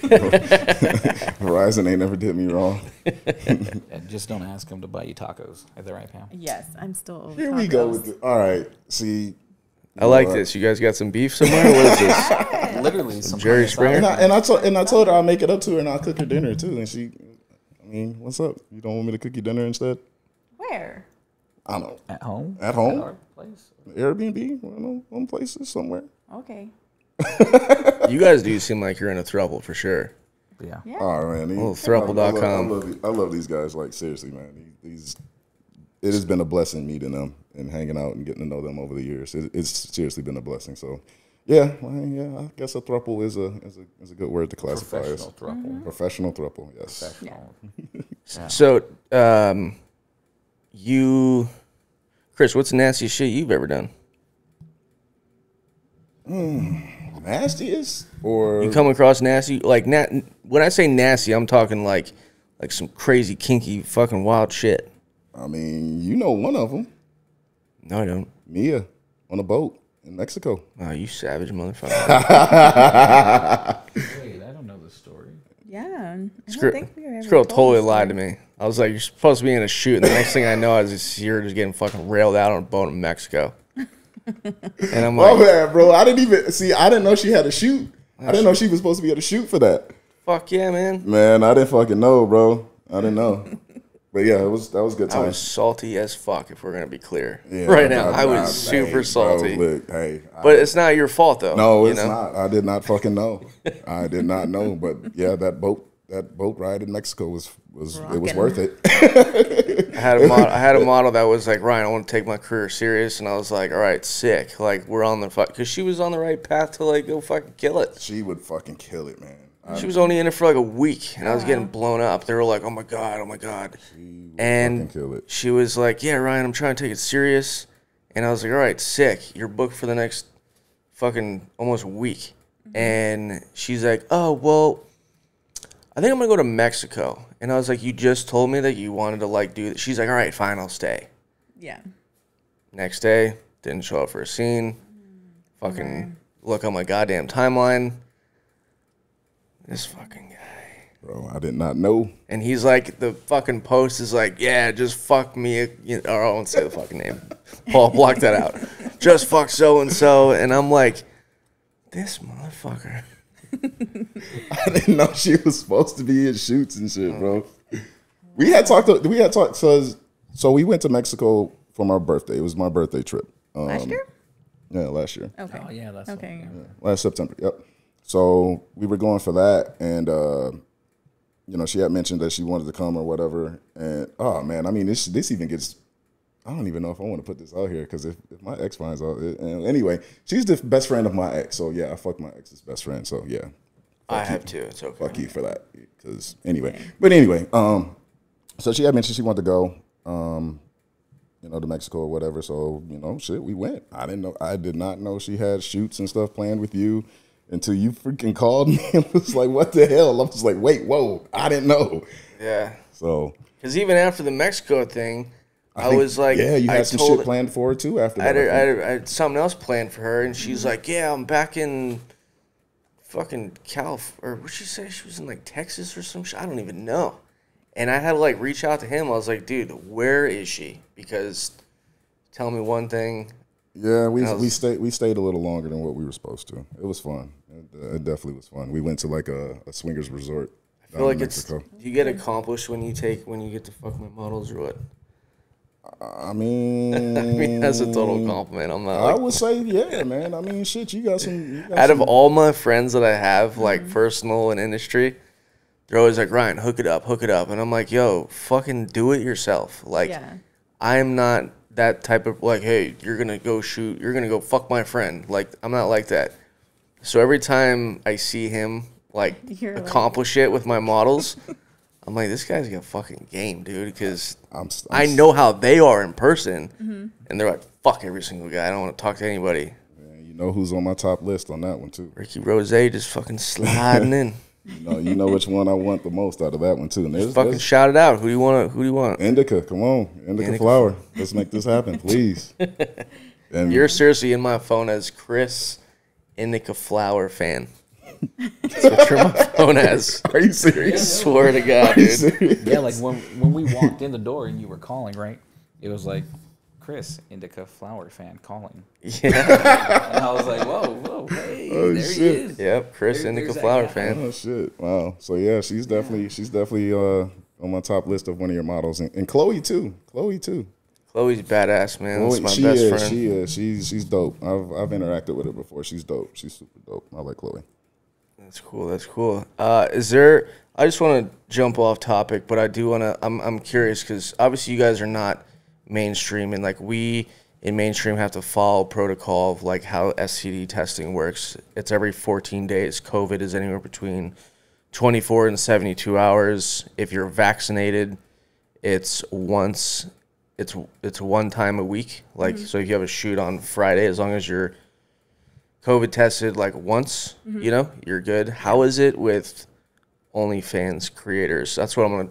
Verizon ain't never did me wrong. And just don't ask them to buy you tacos at the right Pam. Yes, I'm still over. Here we go with the, all right. See, I like what? this. You guys got some beef somewhere? What is this? Literally, some Jerry kind of and Springer? I and I told and I told her I'll make it up to her and I'll cook her dinner too. And she, I mean, what's up? You don't want me to cook you dinner instead? Where? I don't know. At home? At home? our place? Airbnb, I don't one places somewhere. Okay. You guys do seem like you're in a throuple for sure. Yeah. Yeah. Oh man, these- Little I love- I love, I love these guys. Like seriously, man. These, it has been a blessing meeting them and hanging out and getting to know them over the years. It, it's seriously been a blessing. So, yeah, well, yeah. I guess a throuple is a is a is a good word to classify as Professional throuple. professional throuple. Yes. Professional. So, um, you, Chris, what's the nastiest shit you've ever done? Nastiest or You come across nasty like na- when I say nasty, I'm talking like like some crazy kinky fucking wild shit. I mean, you know one of them, No, I don't. Mia, on a boat in Mexico. Oh, you savage motherfucker. Wait, I don't know the story. Yeah. I don't This girl, think we were this ever girl totally this lied to me. I was like, "You're supposed to be in a shoot," and the next thing I know, I was just you're just getting fucking railed out on a boat in Mexico. and I'm Oh like, man, bro, I didn't even see. I didn't know she had a shoot. I didn't know she was supposed to be able to shoot for that. Fuck yeah, man. Man, I didn't fucking know, bro. I didn't know. But yeah, it was that was good time. I was salty as fuck. If we're gonna be clear, Yeah, right now, I, I- was I- super hey, bro, salty. look, hey, I- but it's not your fault though. no, you it's know? not. I did not fucking know. I did not know. But yeah, that boat that boat ride in Mexico was was it was worth it. I had a model. I had a model that was like, Ryan, I want to take my career serious, and I was like, all right, sick. Like we're on the fuck because she was on the right path to like go fucking kill it. she would fucking kill it, man. She was only in it for like a week, and I was getting blown up. They were like, "Oh my god, oh my god," and she was like, "Yeah, Ryan, I'm trying to take it serious," and I was like, "All right, sick. You're booked for the next fucking almost week," and she's like, "Oh well, I think I'm gonna go to Mexico," and I was like, "You just told me that you wanted to like do." She's like, "All right, fine, I'll stay." Yeah. Next day, didn't show up for a scene. Fucking look on my goddamn timeline. This fucking guy. bro, I did not know. And he's like, the fucking post is like, yeah, just fuck me. You know, or I won't say the fucking name. Paul, block that out. Just fuck so and so. And I'm like, this motherfucker. I didn't know she was supposed to be in shoots and shit, bro. We had talked. We had talked. So, so we went to Mexico for my birthday. It was my birthday trip. Um, Last year? Yeah, last year. Okay. Oh yeah, that's Okay. last September. Yep. So we were going for that, and uh, you know, she had mentioned that she wanted to come or whatever. And oh man, I mean, this this even gets. I don't even know if I want to put this out here because if, if my ex finds out, it, and anyway, she's the best friend of my ex. So yeah, I fucked my ex's best friend. So yeah, I have to. It's okay. fuck you for that. Because anyway, but anyway, um, so she had mentioned she wanted to go, um, you know, to Mexico or whatever. So you know, shit, we went. I didn't know. I did not know she had shoots and stuff planned with you until you freaking called me and was like, "What the hell?" I was like, "Wait, whoa, I didn't know." Yeah. So Because even after the Mexico thing, I, think- was like, "Yeah, you I had some told- shit planned for her too." After I had, that, I I, had, I had something else planned for her, and she's mm-hmm. like, "Yeah, I'm back in fucking Calif or what she say? She was in like Texas or some shit. I don't even know." And I had to like reach out to him. I was like, "Dude, where is she?" Because tell me one thing. Yeah, we was- we stayed we stayed a little longer than what we were supposed to. It was fun. It, it definitely was fun. We went to like a, a swingers resort. I feel down in like it's Mexico. you get accomplished when you take when you get to fuck my models or what. I mean, I mean, that's a total compliment. I'm not. I Like, would say, yeah, man. I mean, shit, you got some. You got out of all my friends that I have, like mm-hmm. personal and industry, they're always like, Ryan, hook it up, hook it up. And I'm like, yo, fucking do it yourself. Like, Yeah. I'm not that type of, like, hey, you're going to go shoot, you're going to go fuck my friend. Like, I'm not like that. So every time I see him, like, You're like- accomplish it with my models, I'm like, this guy's got fucking game, dude, because I'm, s- I I'm s- know how they are in person. Mm-hmm. And they're like, fuck every single guy. I don't want to talk to anybody. man, You know who's on my top list on that one too. Ricky Rose just fucking sliding in. You know, you know which one I want the most out of that one too. And there's, Fucking there's shout it out. Who do you want? Who do you want? indica. Come on, indica, Indica flower. Let's make this happen, please. And You're seriously in my phone as Chris Indica Flower fan. That's what you're in my phone as. are you I serious? swear to God, dude. Yeah, like when when we walked in the door and you were calling, right? It was like Chris, Indica flower fan, calling, Yeah. and I was like, whoa, whoa, hey, Oh, there he shit. is. Yep. Chris There- Indica Flower fan. Oh shit! Wow. So yeah, she's definitely she's definitely uh, on my top list of one of your models, and, and Chloe too. Chloe too. Chloe's badass, man. That's my she best is. friend. She is. She's she's dope. I've I've interacted with her before. She's dope. She's super dope. I like Chloe. That's cool. That's cool. Uh, is there? I just want to jump off topic, but I do want to. I'm I'm curious because obviously you guys are not mainstream, and like we in mainstream have to follow protocol of like how STD testing works. It's every 14 days. COVID is anywhere between 24 and 72 hours. If you're vaccinated, it's once. It's it's one time a week. Like mm-hmm. so, if you have a shoot on Friday, as long as you're COVID tested like once, mm-hmm. you know, you're good. How is it with OnlyFans creators? That's what I'm gonna.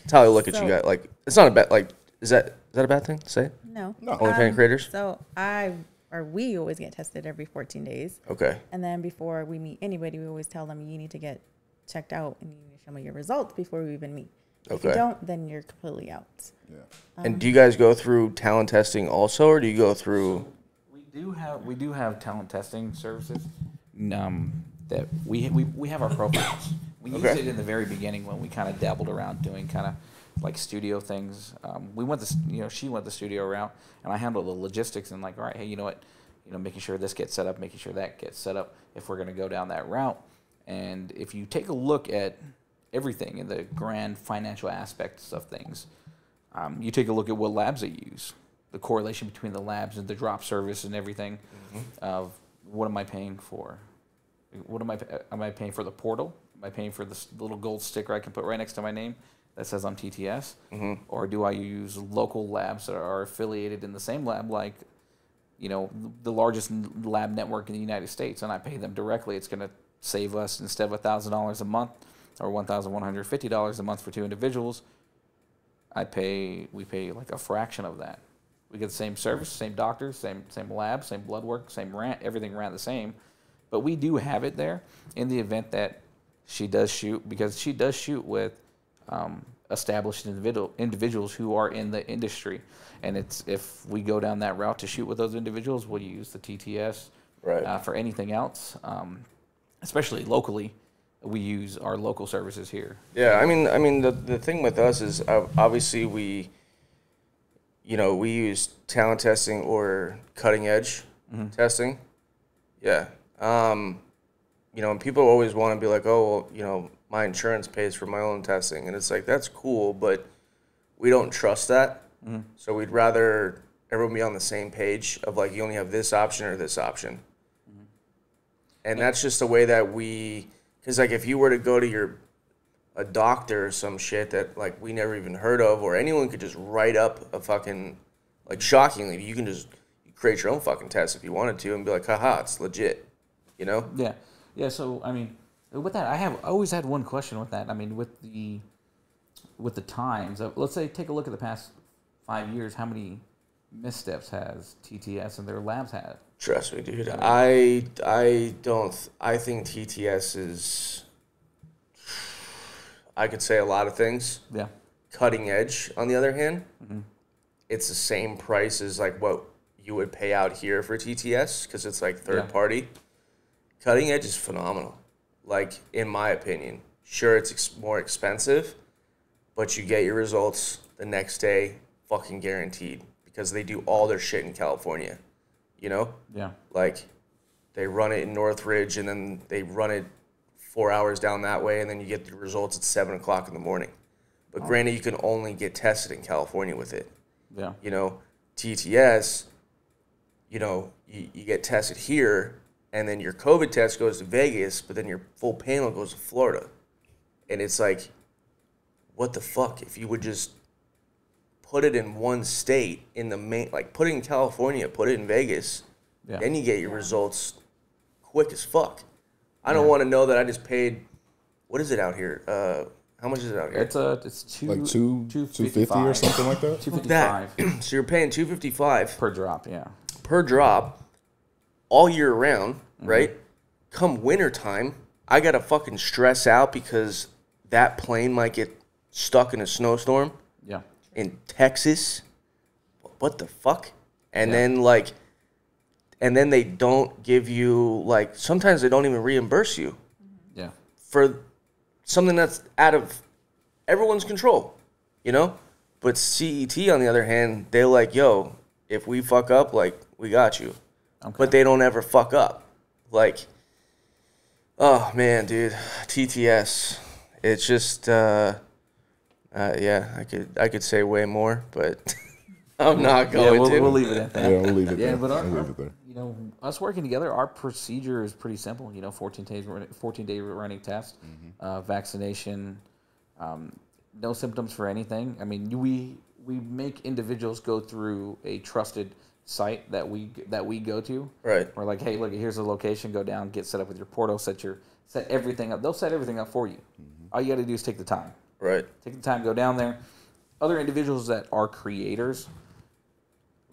That's how I look at you guys. Like, it's not a bad. Like, is that is that a bad thing to say? No. No. OnlyFans creators. So I or we always get tested every 14 days, Okay. and then before we meet anybody, we always tell them you need to get checked out and you need to show me your results before we even meet. If you Okay. don't, then you're completely out. Yeah. and do you guys go through talent testing also, or do you go through? We do have we do have talent testing services. Um, that we we we have our profiles. We used it in the very beginning when we kind of dabbled around doing kind of like studio things. Um, we went the, you know, she went the studio route, and I handled the logistics and like, all right, hey, you know what, you know, making sure this gets set up, making sure that gets set up. If we're gonna go down that route, and if you take a look at everything in the grand financial aspects of things, um, you take a look at what labs they use, the correlation between the labs and the drop service and everything. Of what am I paying for? What am I? Am I paying for the portal? Am I paying for this little gold sticker I can put right next to my name that says I'm TTS? Mm-hmm. Or do I use local labs that are affiliated in the same lab, like you know the largest lab network in the United States, and I pay them directly? It's going to save us instead of thousand dollars a month or one thousand one hundred fifty dollars a month for two individuals. I pay we pay like a fraction of that. We get the same service, same doctors, same same lab, same blood work, same ran everything ran the same. But we do have it there in the event that she does shoot because she does shoot with um, established individual individuals who are in the industry. And it's if we go down that route to shoot with those individuals, we'll use the TTS Right. uh, for anything else, um, especially locally. We use our local services here. Yeah, I mean, I mean, the the thing with us is obviously we, you know, we use talent testing or cutting edge testing. Yeah. Um, you know, and people always want to be like, oh, well, you know, my insurance pays for my own testing, and it's like that's cool, but we don't trust that. Mm-hmm. So we'd rather everyone be on the same page of like you only have this option or this option. Mm-hmm. And that's just the way that we, because like if you were to go to your a doctor or some shit that like we never even heard of, or anyone could just write up a fucking like shockingly, you can just create your own fucking test if you wanted to and be like, haha, it's legit, you know? Yeah, yeah. So I mean, with that, I have always had one question with that. I mean, with the with the times, uh, let's say take a look at the past five years. How many missteps has TTS and their labs had? Trust me, dude. I I don't. I think TTS is. I could say a lot of things. Yeah, Cutting edge, on the other hand, it's the same price as like what you would pay out here for TTS because it's like third Yeah. party. Cutting edge is phenomenal. Like in my opinion, sure it's ex- more expensive, but you get your results the next day, fucking guaranteed because they do all their shit in California. You know. yeah, like they run it in Northridge and then they run it four hours down that way and then you get the results at seven o'clock in the morning. But oh. granted, you can only get tested in California with it. yeah, You know, TTS, you know, you, you get tested here and then your COVID test goes to Vegas, but then your full panel goes to Florida. And it's like, what the fuck? If you would just put it in one state in the main, like put it in California, put it in Vegas, yeah. then you get your results quick as fuck. I don't want to know that I just paid. What is it out here? Uh, how much is it out here? It's a it's two Like two two fifty or something like that. Two fifty that. five so you're paying two fifty five per drop. Yeah, per drop all year round, mm-hmm. right? Come wintertime, I gotta fucking stress out because that plane might get stuck in a snowstorm yeah, in Texas. What the fuck? And Yeah. then like, and then they don't give you like. Sometimes they don't even reimburse you yeah, for something that's out of everyone's control, you know. But CET on the other hand, they're like, "Yo, if we fuck up, like we got you," Okay. but they don't ever fuck up. Like, oh man, dude, TTS. It's just, uh, uh, yeah, I could I could say way more, but I'm not yeah. going We'll, to. we'll leave it at that. Yeah, we'll leave it Yeah, there. but our, we'll our- leave it there. you know, us working together, our procedure is pretty simple. You know, 14 days, 14 day running test, uh, vaccination, um, no symptoms for anything. I mean, we we make individuals go through a trusted site that we that we go to. Right. We're like, hey, look, here's the location. Go down, get set up with your portal, set your set everything up. They'll set everything up for you. All you got to do is take the time. Right. Take the time, go down there. Other individuals that are creators,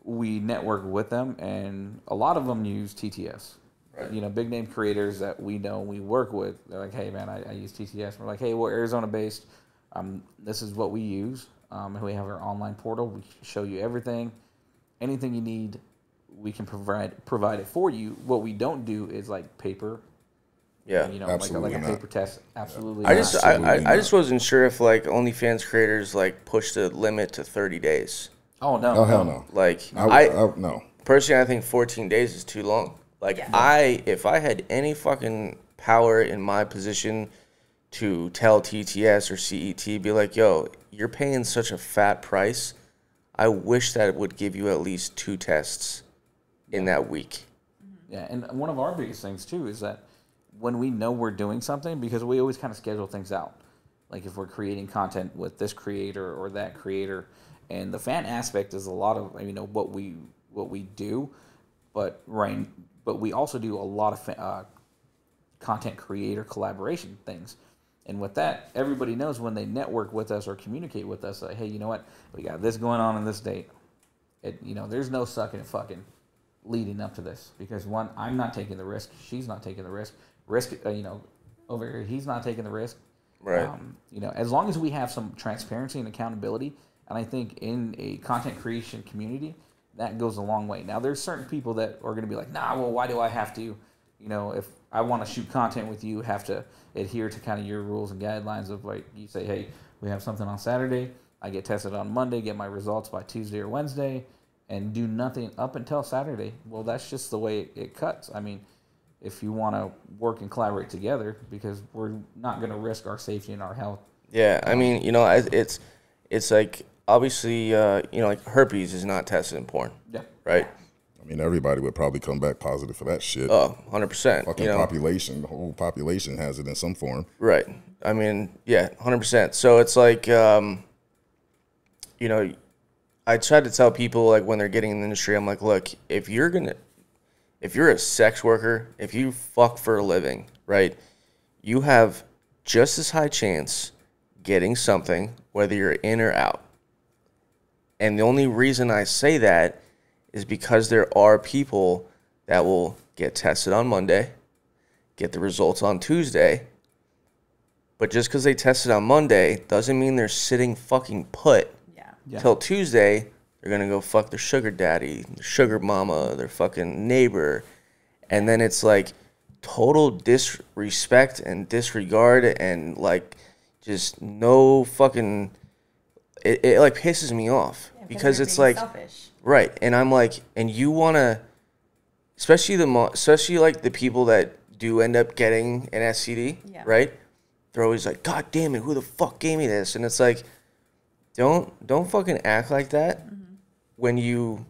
we network with them, and a lot of them use TTS. Right. You know, big name creators that we know we work with. They're like, "Hey, man, I, I use TTS." We're like, "Hey, we're Arizona based. Um, this is what we use. Um, and we have our online portal. We show you everything, anything you need. We can provide provide it for you. What we don't do is like paper Yeah. You know, like a, like a paper test. Absolutely. I not. just I, I, I just wasn't sure if like OnlyFans creators like push the limit to 30 days. Oh no. Oh hell no. Like I, I, I, no. personally I think 14 days is too long. Like Yeah. I if I had any fucking power in my position to tell TTS or CET be like, "Yo, you're paying such a fat price. I wish that it would give you at least two tests in that week." Yeah, and one of our biggest things too is that when we know we're doing something, because we always kind of schedule things out. Like if we're creating content with this creator or that creator, and the fan aspect is a lot of you know what we what we do, but right, but we also do a lot of uh, content creator collaboration things. And with that, everybody knows when they network with us or communicate with us, like, hey, you know what, we got this going on on this date. It, you know, there's no sucking and fucking leading up to this because one, I'm not taking the risk. She's not taking the risk. Risk, uh, you know, over here, he's not taking the risk. Right. Um, you know, as long as we have some transparency and accountability, and I think in a content creation community, that goes a long way. Now, there's certain people that are going to be like, nah, well, why do I have to, you know, if I want to shoot content with you, have to adhere to kind of your rules and guidelines of like, you say, hey, we have something on Saturday. I get tested on Monday, get my results by Tuesday or Wednesday, and do nothing up until Saturday. Well, that's just the way it, it cuts. I mean, if you want to work and collaborate together, because we're not going to risk our safety and our health. Yeah, I mean, you know, it's it's like obviously, uh, you know, like herpes is not tested in porn, Yeah. right? I mean, everybody would probably come back positive for that shit. Oh, 100%. Fucking You know, population, the whole population has it in some form. Right. I mean, yeah, hundred percent. So it's like, um, you know, I try to tell people like when they're getting in the industry, I'm like, look, if you're gonna, if you're a sex worker, if you fuck for a living, right, you have just as high chance getting something whether you're in or out. And the only reason I say that is because there are people that will get tested on Monday, get the results on Tuesday, but just because they tested on Monday doesn't mean they're sitting fucking put Yeah. Yeah. till Tuesday. They're gonna go fuck their sugar daddy, their sugar mama, their fucking neighbor, and then it's like total disrespect and disregard and like just no fucking. It, it like pisses me off because it's like selfish. Right, and I'm like, and you want to, especially the mo- especially like the people that do end up getting an STD, Yeah. right? They're always like, God damn it, who the fuck gave me this? And it's like, don't don't fucking act like that mm-hmm. when you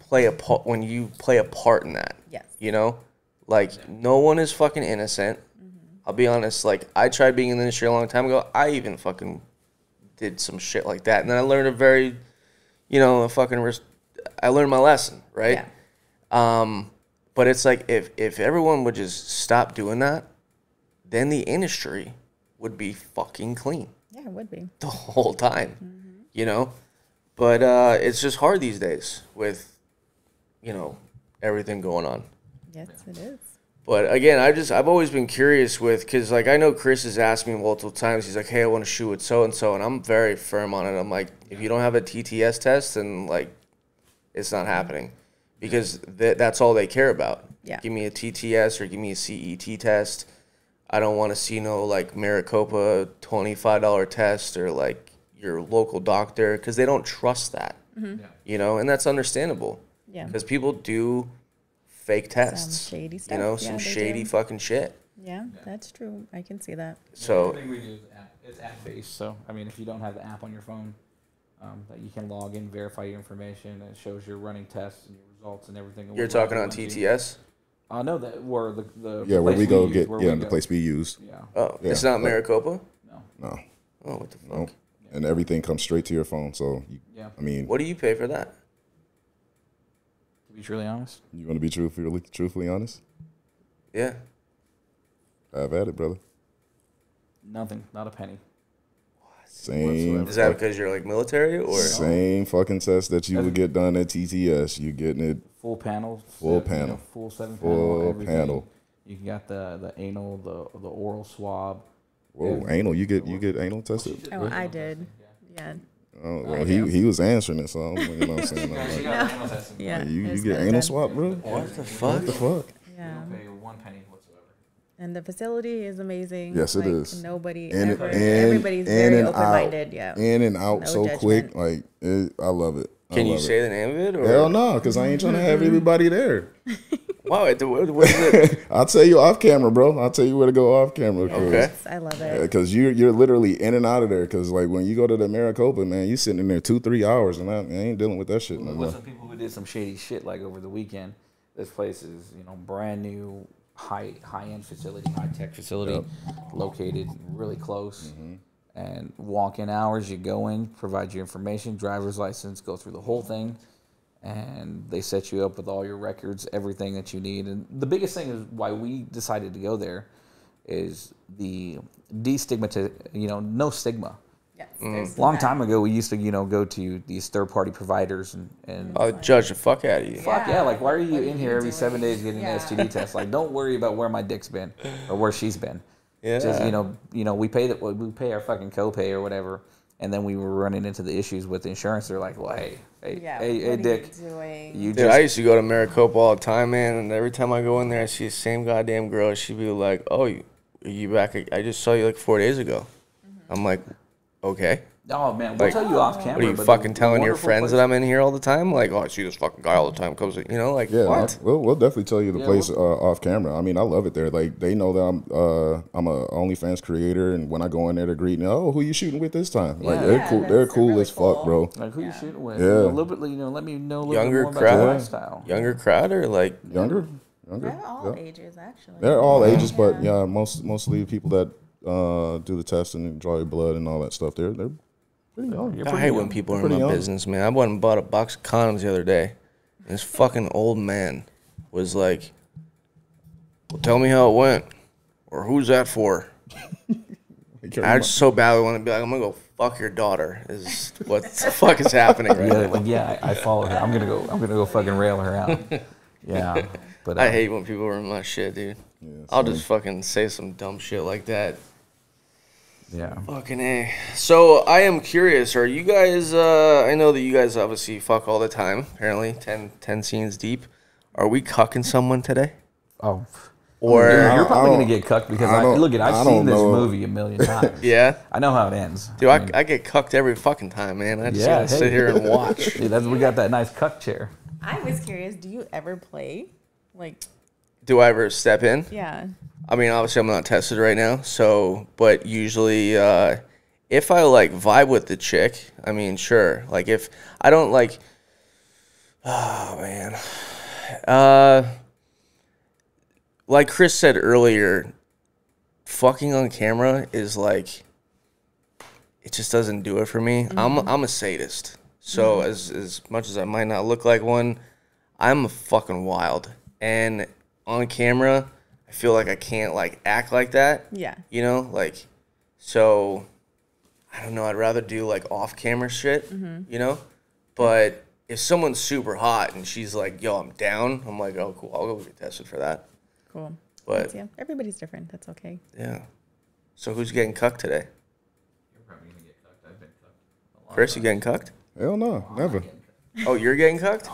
play a part when you play a part in that. Yes. You know, like no one is fucking innocent. Mm-hmm. I'll be honest. Like I tried being in the industry a long time ago. I even fucking did some shit like that, and then I learned a very, you know, a fucking. Res- I learned my lesson, right? Yeah. Um, but it's like if if everyone would just stop doing that, then the industry would be fucking clean Yeah, it would be. the whole time, you know. But uh, it's just hard these days with, you know, everything going on. Yes, it is. But again, I just I've always been curious with because like I know Chris has asked me multiple times. He's like, "Hey, I want to shoot with so and so," and I'm very firm on it. I'm like, if you don't have a TTS test, then like, it's not happening, because th- that's all they care about. Yeah. Give me a TTS or give me a CET test. I don't want to see no like Maricopa twenty five dollar test or like your local doctor because they don't trust that. Mm-hmm. Yeah. You know, and that's understandable Yeah. because people do fake tests. shady stuff. You know, Yeah, some shady do. fucking shit. Yeah, that's true. I can see that. So everything we do is app, it's app based. So I mean, if you don't have the app on your phone, um, that you can log in, verify your information, and it shows your running tests and your results and everything. you're talking on went to. TTS? Uh, no, that where the the Yeah, where place we go use, get where yeah we the go. place we use. Yeah, Oh, it's not Maricopa. no, No, Oh, what the fuck? no, and everything comes straight to your phone. So you, yeah. I mean, What do you pay for that? To be truly honest, you want to be truthfully truthfully honest? Yeah. I've had it, brother. nothing, not a penny. Same. Whatsoever. Is that because you're like military or? Same fucking test that you would get done at TTS. You're getting it Full panel, Full seven- you know, panel. full seven Full panel, everything. panel. You got the the anal, the the oral swab. Whoa, Yeah. anal. You get you get anal tested. Oh, I did. Yeah. Oh, oh, well, he he was answering it, so I don't- you know what I'm saying. I'm Yeah, she like, got anal testing. Yeah. you, you get anal done. swab, bro? What the What fuck? the fuck? Yeah. don't pay one penny whatsoever. And the facility is amazing. Yes, it like, is. Nobody In, ever. in, everybody's in very and open minded. out, Yeah. in and out No so judgment. quick. Like it, I love it. I Can you say it. the name of it? Or? Hell no, because I ain't trying to have everybody there. Wow, what, what is it? I'll tell you off camera, bro. I'll tell you where to go off camera. Okay. I love it. Because you're you're literally in and out of there. Because like when you go to the Maricopa, man, you sitting in there two three hours, and I, I ain't dealing with that shit no With more. some people who did some shady shit like over the weekend. This place is, you know, brand new, high high end facility, high tech facility, located really close. Mm-hmm. And walk in hours, you go in, provide your information, driver's license, go through the whole thing, and they set you up with all your records, everything that you need. And the biggest thing is why we decided to go there is the destigmatize, you know, no stigma. Yes. Mm. there's Long time ago, we used to, you know, go to these third party providers and, and I'll judge the fuck out of you. Fuck yeah. Yeah, like why are you what are in you here every doing? seven days getting Yeah. an STD test? Like, don't worry about where my dick's been or where she's been. Yeah. Just you know, you know, we pay that we pay our fucking copay or whatever, and then we were running into the issues with insurance. They're like, well, hey, hey, Yeah. hey, hey, are Dick, You doing? you Dude, just I used to go to Maricopa all the time, man, and every time I go in there, I see the same goddamn girl. She'd be like, "Oh, you, you back? I just saw you like four days ago." Mm-hmm. I'm like, "Okay." Oh man, we'll Like, tell you off camera. What are you but fucking telling your friends place- that I'm in here all the time? Like, oh, I see this fucking guy all the time. Comes, you know, like Yeah, what? We'll we'll definitely tell you the Yeah, place uh, off camera. I mean, I love it there. Like they know that I'm uh I'm a OnlyFans creator, and when I go in there to greet, me, oh, who you shooting with this time? Like Yeah. they're Yeah, cool. They're cool really as fuck, bro. Like who you shooting with? Yeah. You know, a little bit, you know, let me know a little Younger bit more about crowd? your lifestyle. Younger crowd or like Younger, younger. They're all yeah. ages, actually. They're all ages, but Yeah. yeah, most mostly people that uh do the test and draw your blood and all that stuff. They're they're pretty young. You're I hate young. when people are in my young. business, man. I went and bought a box of condoms the other day. And this fucking old man was like, "Well, tell me how it went, or who's that for?" I just so badly want to be like, "I'm gonna go fuck your daughter." Is what the fuck is happening right Yeah, now? like, yeah, I, I follow her. I'm gonna go. I'm gonna go fucking rail her out. Yeah, but uh, I hate when people are in my shit, dude. Yeah, I'll just fucking say some dumb shit like that. Yeah, Fucking a. So I am curious. Are you guys? Uh, I know that you guys obviously fuck all the time. Apparently, 10, 10 scenes deep. Are we cucking someone today? Oh, Or you're, you're probably gonna get cucked because I I, look at. I I've don't seen this know. movie a million times. yeah, I know how it ends. dude, I, mean, I get cucked every fucking time, man. I just Yeah, gotta sit here and watch. Dude, that's, we got that nice cuck chair. I was curious. Do you ever play? Like, Do I ever step in? yeah. I mean, obviously, I'm not tested right now, so but usually, uh, if I like vibe with the chick, I mean, sure. Like if I don't like, oh man, uh, like Chris said earlier, fucking on camera is like, it just doesn't do it for me. I'm I'm a sadist, so as as much as I might not look like one, I'm a fucking wild, and on camera, feel like I can't like act like that. Yeah. You know, like, so I don't know. I'd rather do like off camera shit, mm-hmm. you know? But if someone's super hot and she's like, yo, I'm down, I'm like, oh, cool. I'll go get tested for that. Cool. But yeah. Everybody's different. That's okay. yeah. So who's getting cucked today? you're probably going Chris, you getting cucked? Hell no, never. Oh, you're getting cucked?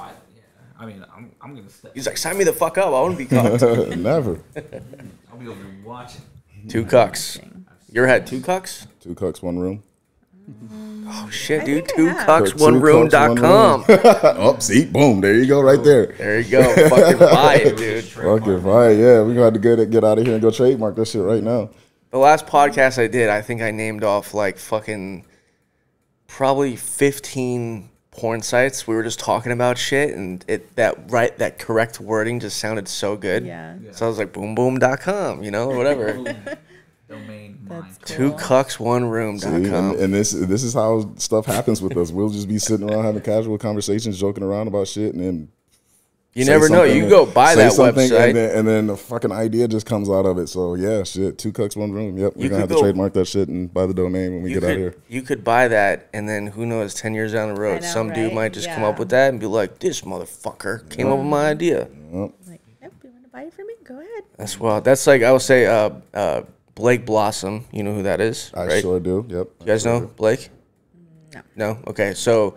I mean, I'm, I'm gonna step. He's like, sign me the fuck up. I want to be cucked. never. I'll be over here watching. two cucks. Your head, two cucks? Two cooks, one room. Oh, shit, I dude. think I Two have. cucks, Two one cucks, room.com. oh, see, boom, there you go, right there. There you go. Fucking buy it, dude. Okay, fine, yeah, we gonna have to get get out of here and go trademark this shit right now. The last podcast I did, I think I named off like fucking probably 15 porn sites. We were just talking about shit and it that right that correct wording just sounded so good. Yeah. So I was like boom boomboom.com, you know, whatever. Domain That's cool. Two cucks one room. See, and, and this this is how stuff happens with us. We'll just be sitting around having casual conversations, joking around about shit, and then You never know. You go buy say that something website. and then, and then a fucking idea just comes out of it. So yeah, shit, two cooks, one room. Yep, we're You gonna have could to trademark that shit and buy the domain when we get out could, of here. you could buy that, and then who knows, 10 years down the road, know, some dude might just come up with that and be like, this motherfucker came up with my idea. Like, yep, you want to buy it for me? Go ahead. That's well. That's like, I would say, uh, uh, Blake Blossom. You know who that is? I right? sure do. Yep. You guys know Blake? No. No? Okay. So,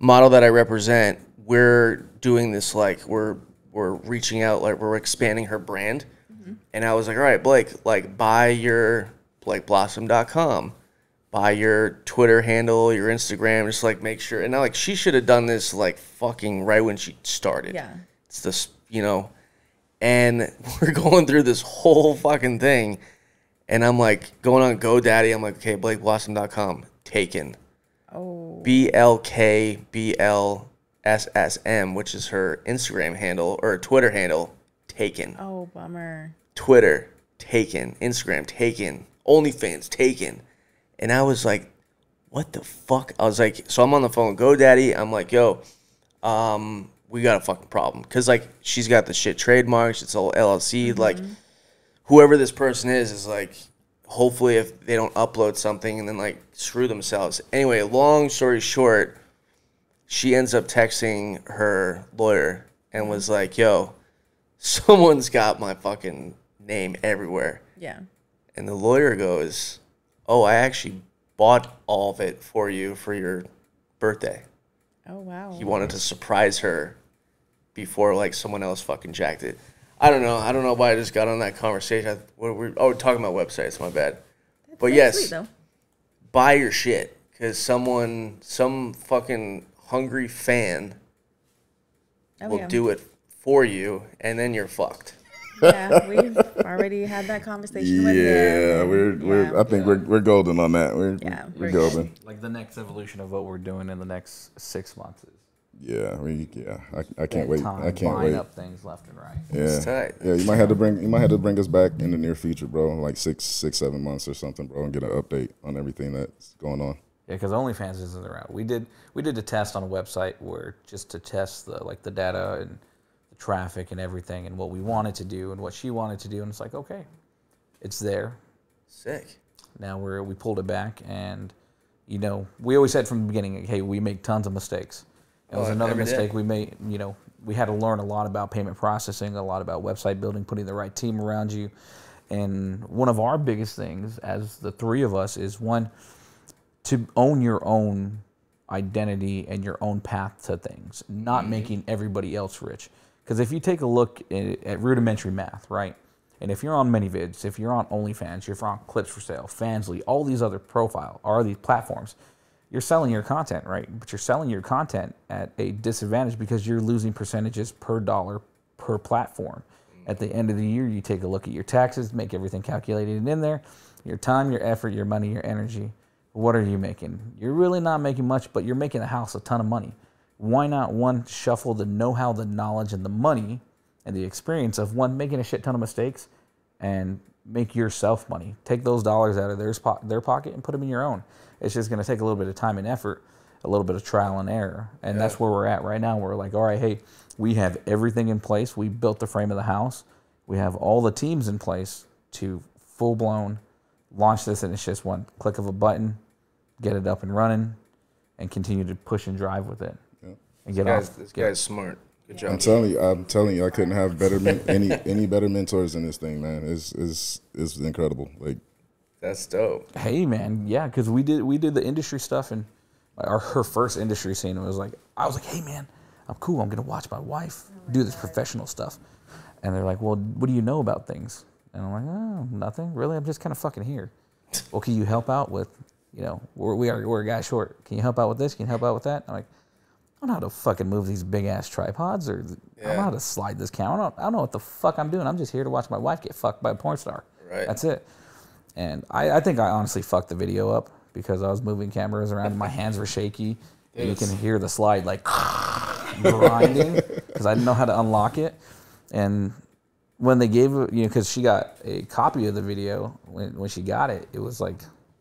model that I represent, we're doing this like we're we're reaching out like we're expanding her brand. Mm-hmm. And I was like, all right, Blake, like buy your BlakeBlossom.com, buy your Twitter handle, your Instagram, just like make sure. And I like she should have done this like fucking right when she started. Yeah. It's this, you know, and we're going through this whole fucking thing. And I'm like going on GoDaddy. I'm like, okay, BlakeBlossom.com, taken. Oh. B L K B L S S M, which is her Instagram handle or Twitter handle, taken. Oh, bummer. Twitter, taken. Instagram, taken. OnlyFans, taken. And I was like, what the fuck? I was like, so I'm on the phone with GoDaddy. I'm like, yo, um, we got a fucking problem. Cause like she's got the shit trademarks, it's all LLC. Like whoever this person is is like hopefully if they don't upload something and then like screw themselves. Anyway, long story short, she ends up texting her lawyer and was like, yo, someone's got my fucking name everywhere. Yeah. And the lawyer goes, Oh, I actually bought all of it for you for your birthday. Oh, wow. He wanted to surprise her before like someone else fucking jacked it. I don't know. I don't know why I just got on that conversation. I, what were, oh, we're talking about websites. My bad. but That's yes, sweet, though. buy your shit because someone, some fucking hungry fan Oh, will yeah. do it for you, and then you're fucked. yeah, we've already had that conversation with him. Yeah, we're we're. yeah. I think we're we're golden on that. We're Yeah, we're, we're golden. Like the next evolution of what we're doing in the next six months is Yeah, we yeah. I, I can't spend wait. time I can't buying wait. up things left and right. Yeah, It's tight. yeah. You might have to bring you might have to bring us back in the near future, bro. Like six six seven months or something, bro, and get an update on everything that's going on. Yeah, because OnlyFans isn't around. We did we did a test on a website where just to test the like the data and the traffic and everything and what we wanted to do and what she wanted to do, and it's like okay, it's there. Sick. Now we're we pulled it back, and you know we always said from the beginning, hey, we make tons of mistakes. It was Oh, another mistake we made. You know, we had to learn a lot about payment processing, a lot about website building, putting the right team around you. And one of our biggest things, as the three of us, is one to own your own identity and your own path to things, not mm-hmm. making everybody else rich. Because if you take a look at, at rudimentary math, right? And if you're on ManyVids, if you're on OnlyFans, if you're on Clips for Sale, Fansly, all these other profile or these platforms, you're selling your content, right? But you're selling your content at a disadvantage because you're losing percentages per dollar per platform. Mm-hmm. At the end of the year, you take a look at your taxes, make everything calculated in there, your time, your effort, your money, your energy. What are you making? You're really not making much, but you're making the house a ton of money. Why not one shuffle the know-how, the knowledge, and the money and the experience of one making a shit ton of mistakes and make yourself money. Take those dollars out of their, their pocket and put them in your own. It's just going to take a little bit of time and effort, a little bit of trial and error. And that's where we're at right now. We're like, all right, hey, we have everything in place. We built the frame of the house. We have all the teams in place to full blown launch this. And it's just one click of a button, get it up and running, and continue to push and drive with it. And get Guys, off. this get- guy's smart. Good job. I'm job. telling you, I'm telling you, I couldn't have better men, any any better mentors in this thing, man. It's is is incredible. Like That's dope. Hey man, yeah, because we did we did the industry stuff and our her first industry scene was like I was like, hey man, I'm cool. I'm gonna watch my wife do this professional stuff, and they're like, well, what do you know about things? And I'm like, oh, nothing really. I'm just kind of fucking here. Well, can you help out with, you know, we're, we are we're a guy short. Can you help out with this? Can you help out with that? I'm like, I don't know how to fucking move these big ass tripods or I don't know how to slide this camera. I don't, I don't know what the fuck I'm doing. I'm just here to watch my wife get fucked by a porn star. Right. That's it. And I, I think I honestly fucked the video up because I was moving cameras around and my hands were shaky. And you can hear the slide like grinding because I didn't know how to unlock it. And when they gave it, you know, because she got a copy of the video when, when she got it, it was like,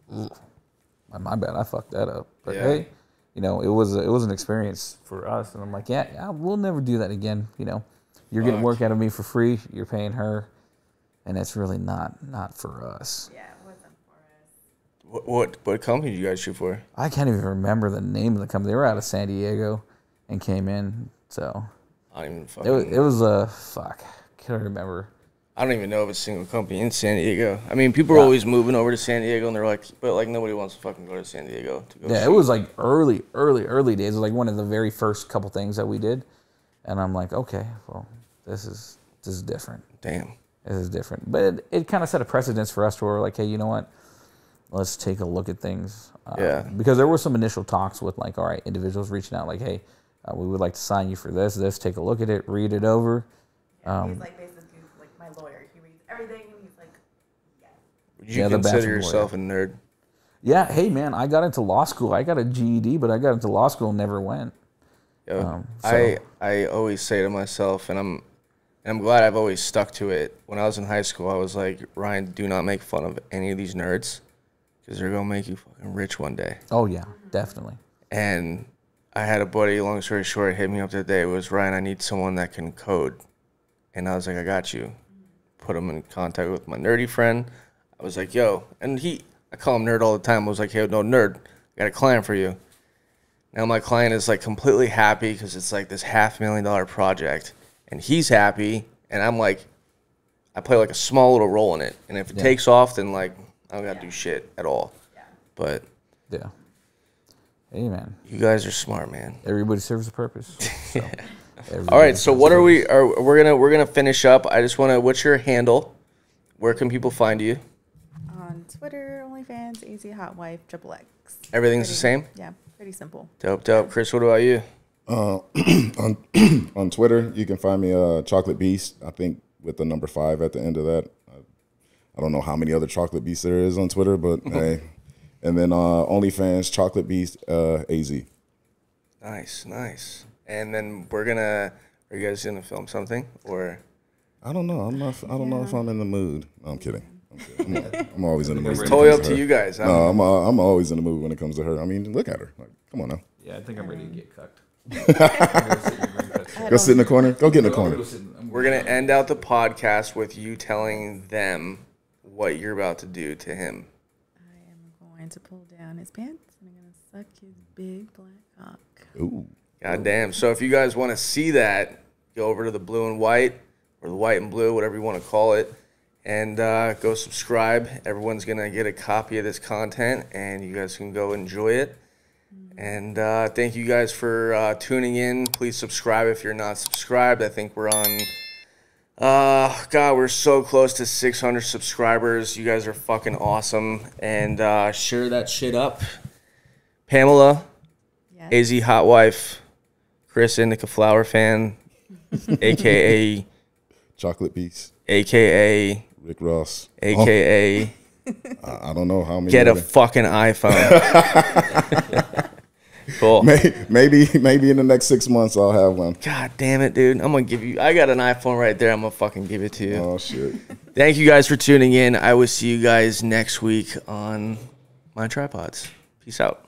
my, my bad, I fucked that up. But Yeah. hey, you know, it was it was an experience for us, and I'm like, yeah, yeah, we'll never do that again. You know, you're getting work out of me for free, you're paying her, and it's really not not for us. Yeah, it wasn't for us. What, what what company do you guys shoot for? I can't even remember the name of the company. They were out of San Diego and came in, so I don't even it fucking. was it was a fuck. Can't remember. I don't even know of a single company in San Diego. I mean, people are always moving over to San Diego, and they're like, but like nobody wants to fucking go to San Diego to go. Yeah, it was like early, early, early days. It was like one of the very first couple things that we did, and I'm like, okay, well, this is this is different. Damn. This is different, but it, it kind of set a precedence for us where we're like, hey, you know what? Let's take a look at things. Uh, Yeah. Because there were some initial talks with like, all right, individuals reaching out like, hey, uh, we would like to sign you for this. This, take a look at it, read it over. Um, he's like basically like my lawyer. He reads everything and he's like, yeah. Would you Yeah, consider bathroom yourself a nerd? Yeah, hey man, I got into law school. I got a GED, but I got into law school and never went. Yo, Um, I I always say to myself, and I'm and I'm glad I've always stuck to it. When I was in high school, I was like, Ryan, do not make fun of any of these nerds, because they're gonna make you fucking rich one day. Oh yeah, definitely. And I had a buddy. Long story short, hit me up that day. It was Ryan. I need someone that can code, and I was like, I got you. Put him in contact with my nerdy friend. I was like, yo, and he, I call him nerd all the time. I was like, hey, no nerd, I got a client for you. Now my client is like completely happy because it's like this half million dollar project, and he's happy, and I'm like, I play like a small little role in it, and if it Yeah. takes off, then like I don't gotta do shit at all. Yeah. But Yeah. Hey man, you guys are smart, man. everybody serves a purpose. So, All everybody right, so what are we? Are we're gonna we're gonna finish up? I just want to. What's your handle? Where can people find you? On Twitter, OnlyFans, AZ Hot Wife, Triple X. Everything's the same. Yeah, pretty simple. Dope, dope. Chris, what about you? Uh, on on Twitter, you can find me uh, Chocolate Beast. I think with the number five at the end of that. I, I don't know how many other Chocolate Beasts there is on Twitter, but hey. And then uh, OnlyFans, Chocolate Beast uh, AZ. Nice, nice. And then we're gonna. Are you guys gonna film something or? I don't know. I'm not. I don't know if I'm in the mood. No, I'm kidding. I'm, kidding. I'm, I'm always in the mood. when it Totally up to her. you guys. I'm- No, I'm uh, I'm always in the mood when it comes to her. I mean, look at her. Like, come on now. Yeah, I think I'm ready to get cucked. Go sit in the corner. Go get in the corner. We're gonna end out the podcast with you telling them what you're about to do to him. I am going to pull down his pants and I'm going to suck his big black cock. Ooh. God damn. So if you guys want to see that, go over to the blue and white or the white and blue, whatever you want to call it, and uh, go subscribe. Everyone's going to get a copy of this content and you guys can go enjoy it. And uh, thank you guys for uh, tuning in. Please subscribe if you're not subscribed. I think we're on. Uh, God, we're so close to 600 subscribers. You guys are fucking awesome. And uh, share that shit up. Pamela, Yes. AZ Hot Wife, Chris Indica Flower Fan, aka Chocolate Beast. aka Rick Ross. aka oh. I, I don't know how many. get a other- fucking iPhone. cool. May- maybe maybe in the next six months I'll have one. God damn it, dude. I'm gonna give you I got an iPhone right there. I'm gonna fucking give it to you. Oh shit. Thank you guys for tuning in. I will see you guys next week on my tripods. Peace out.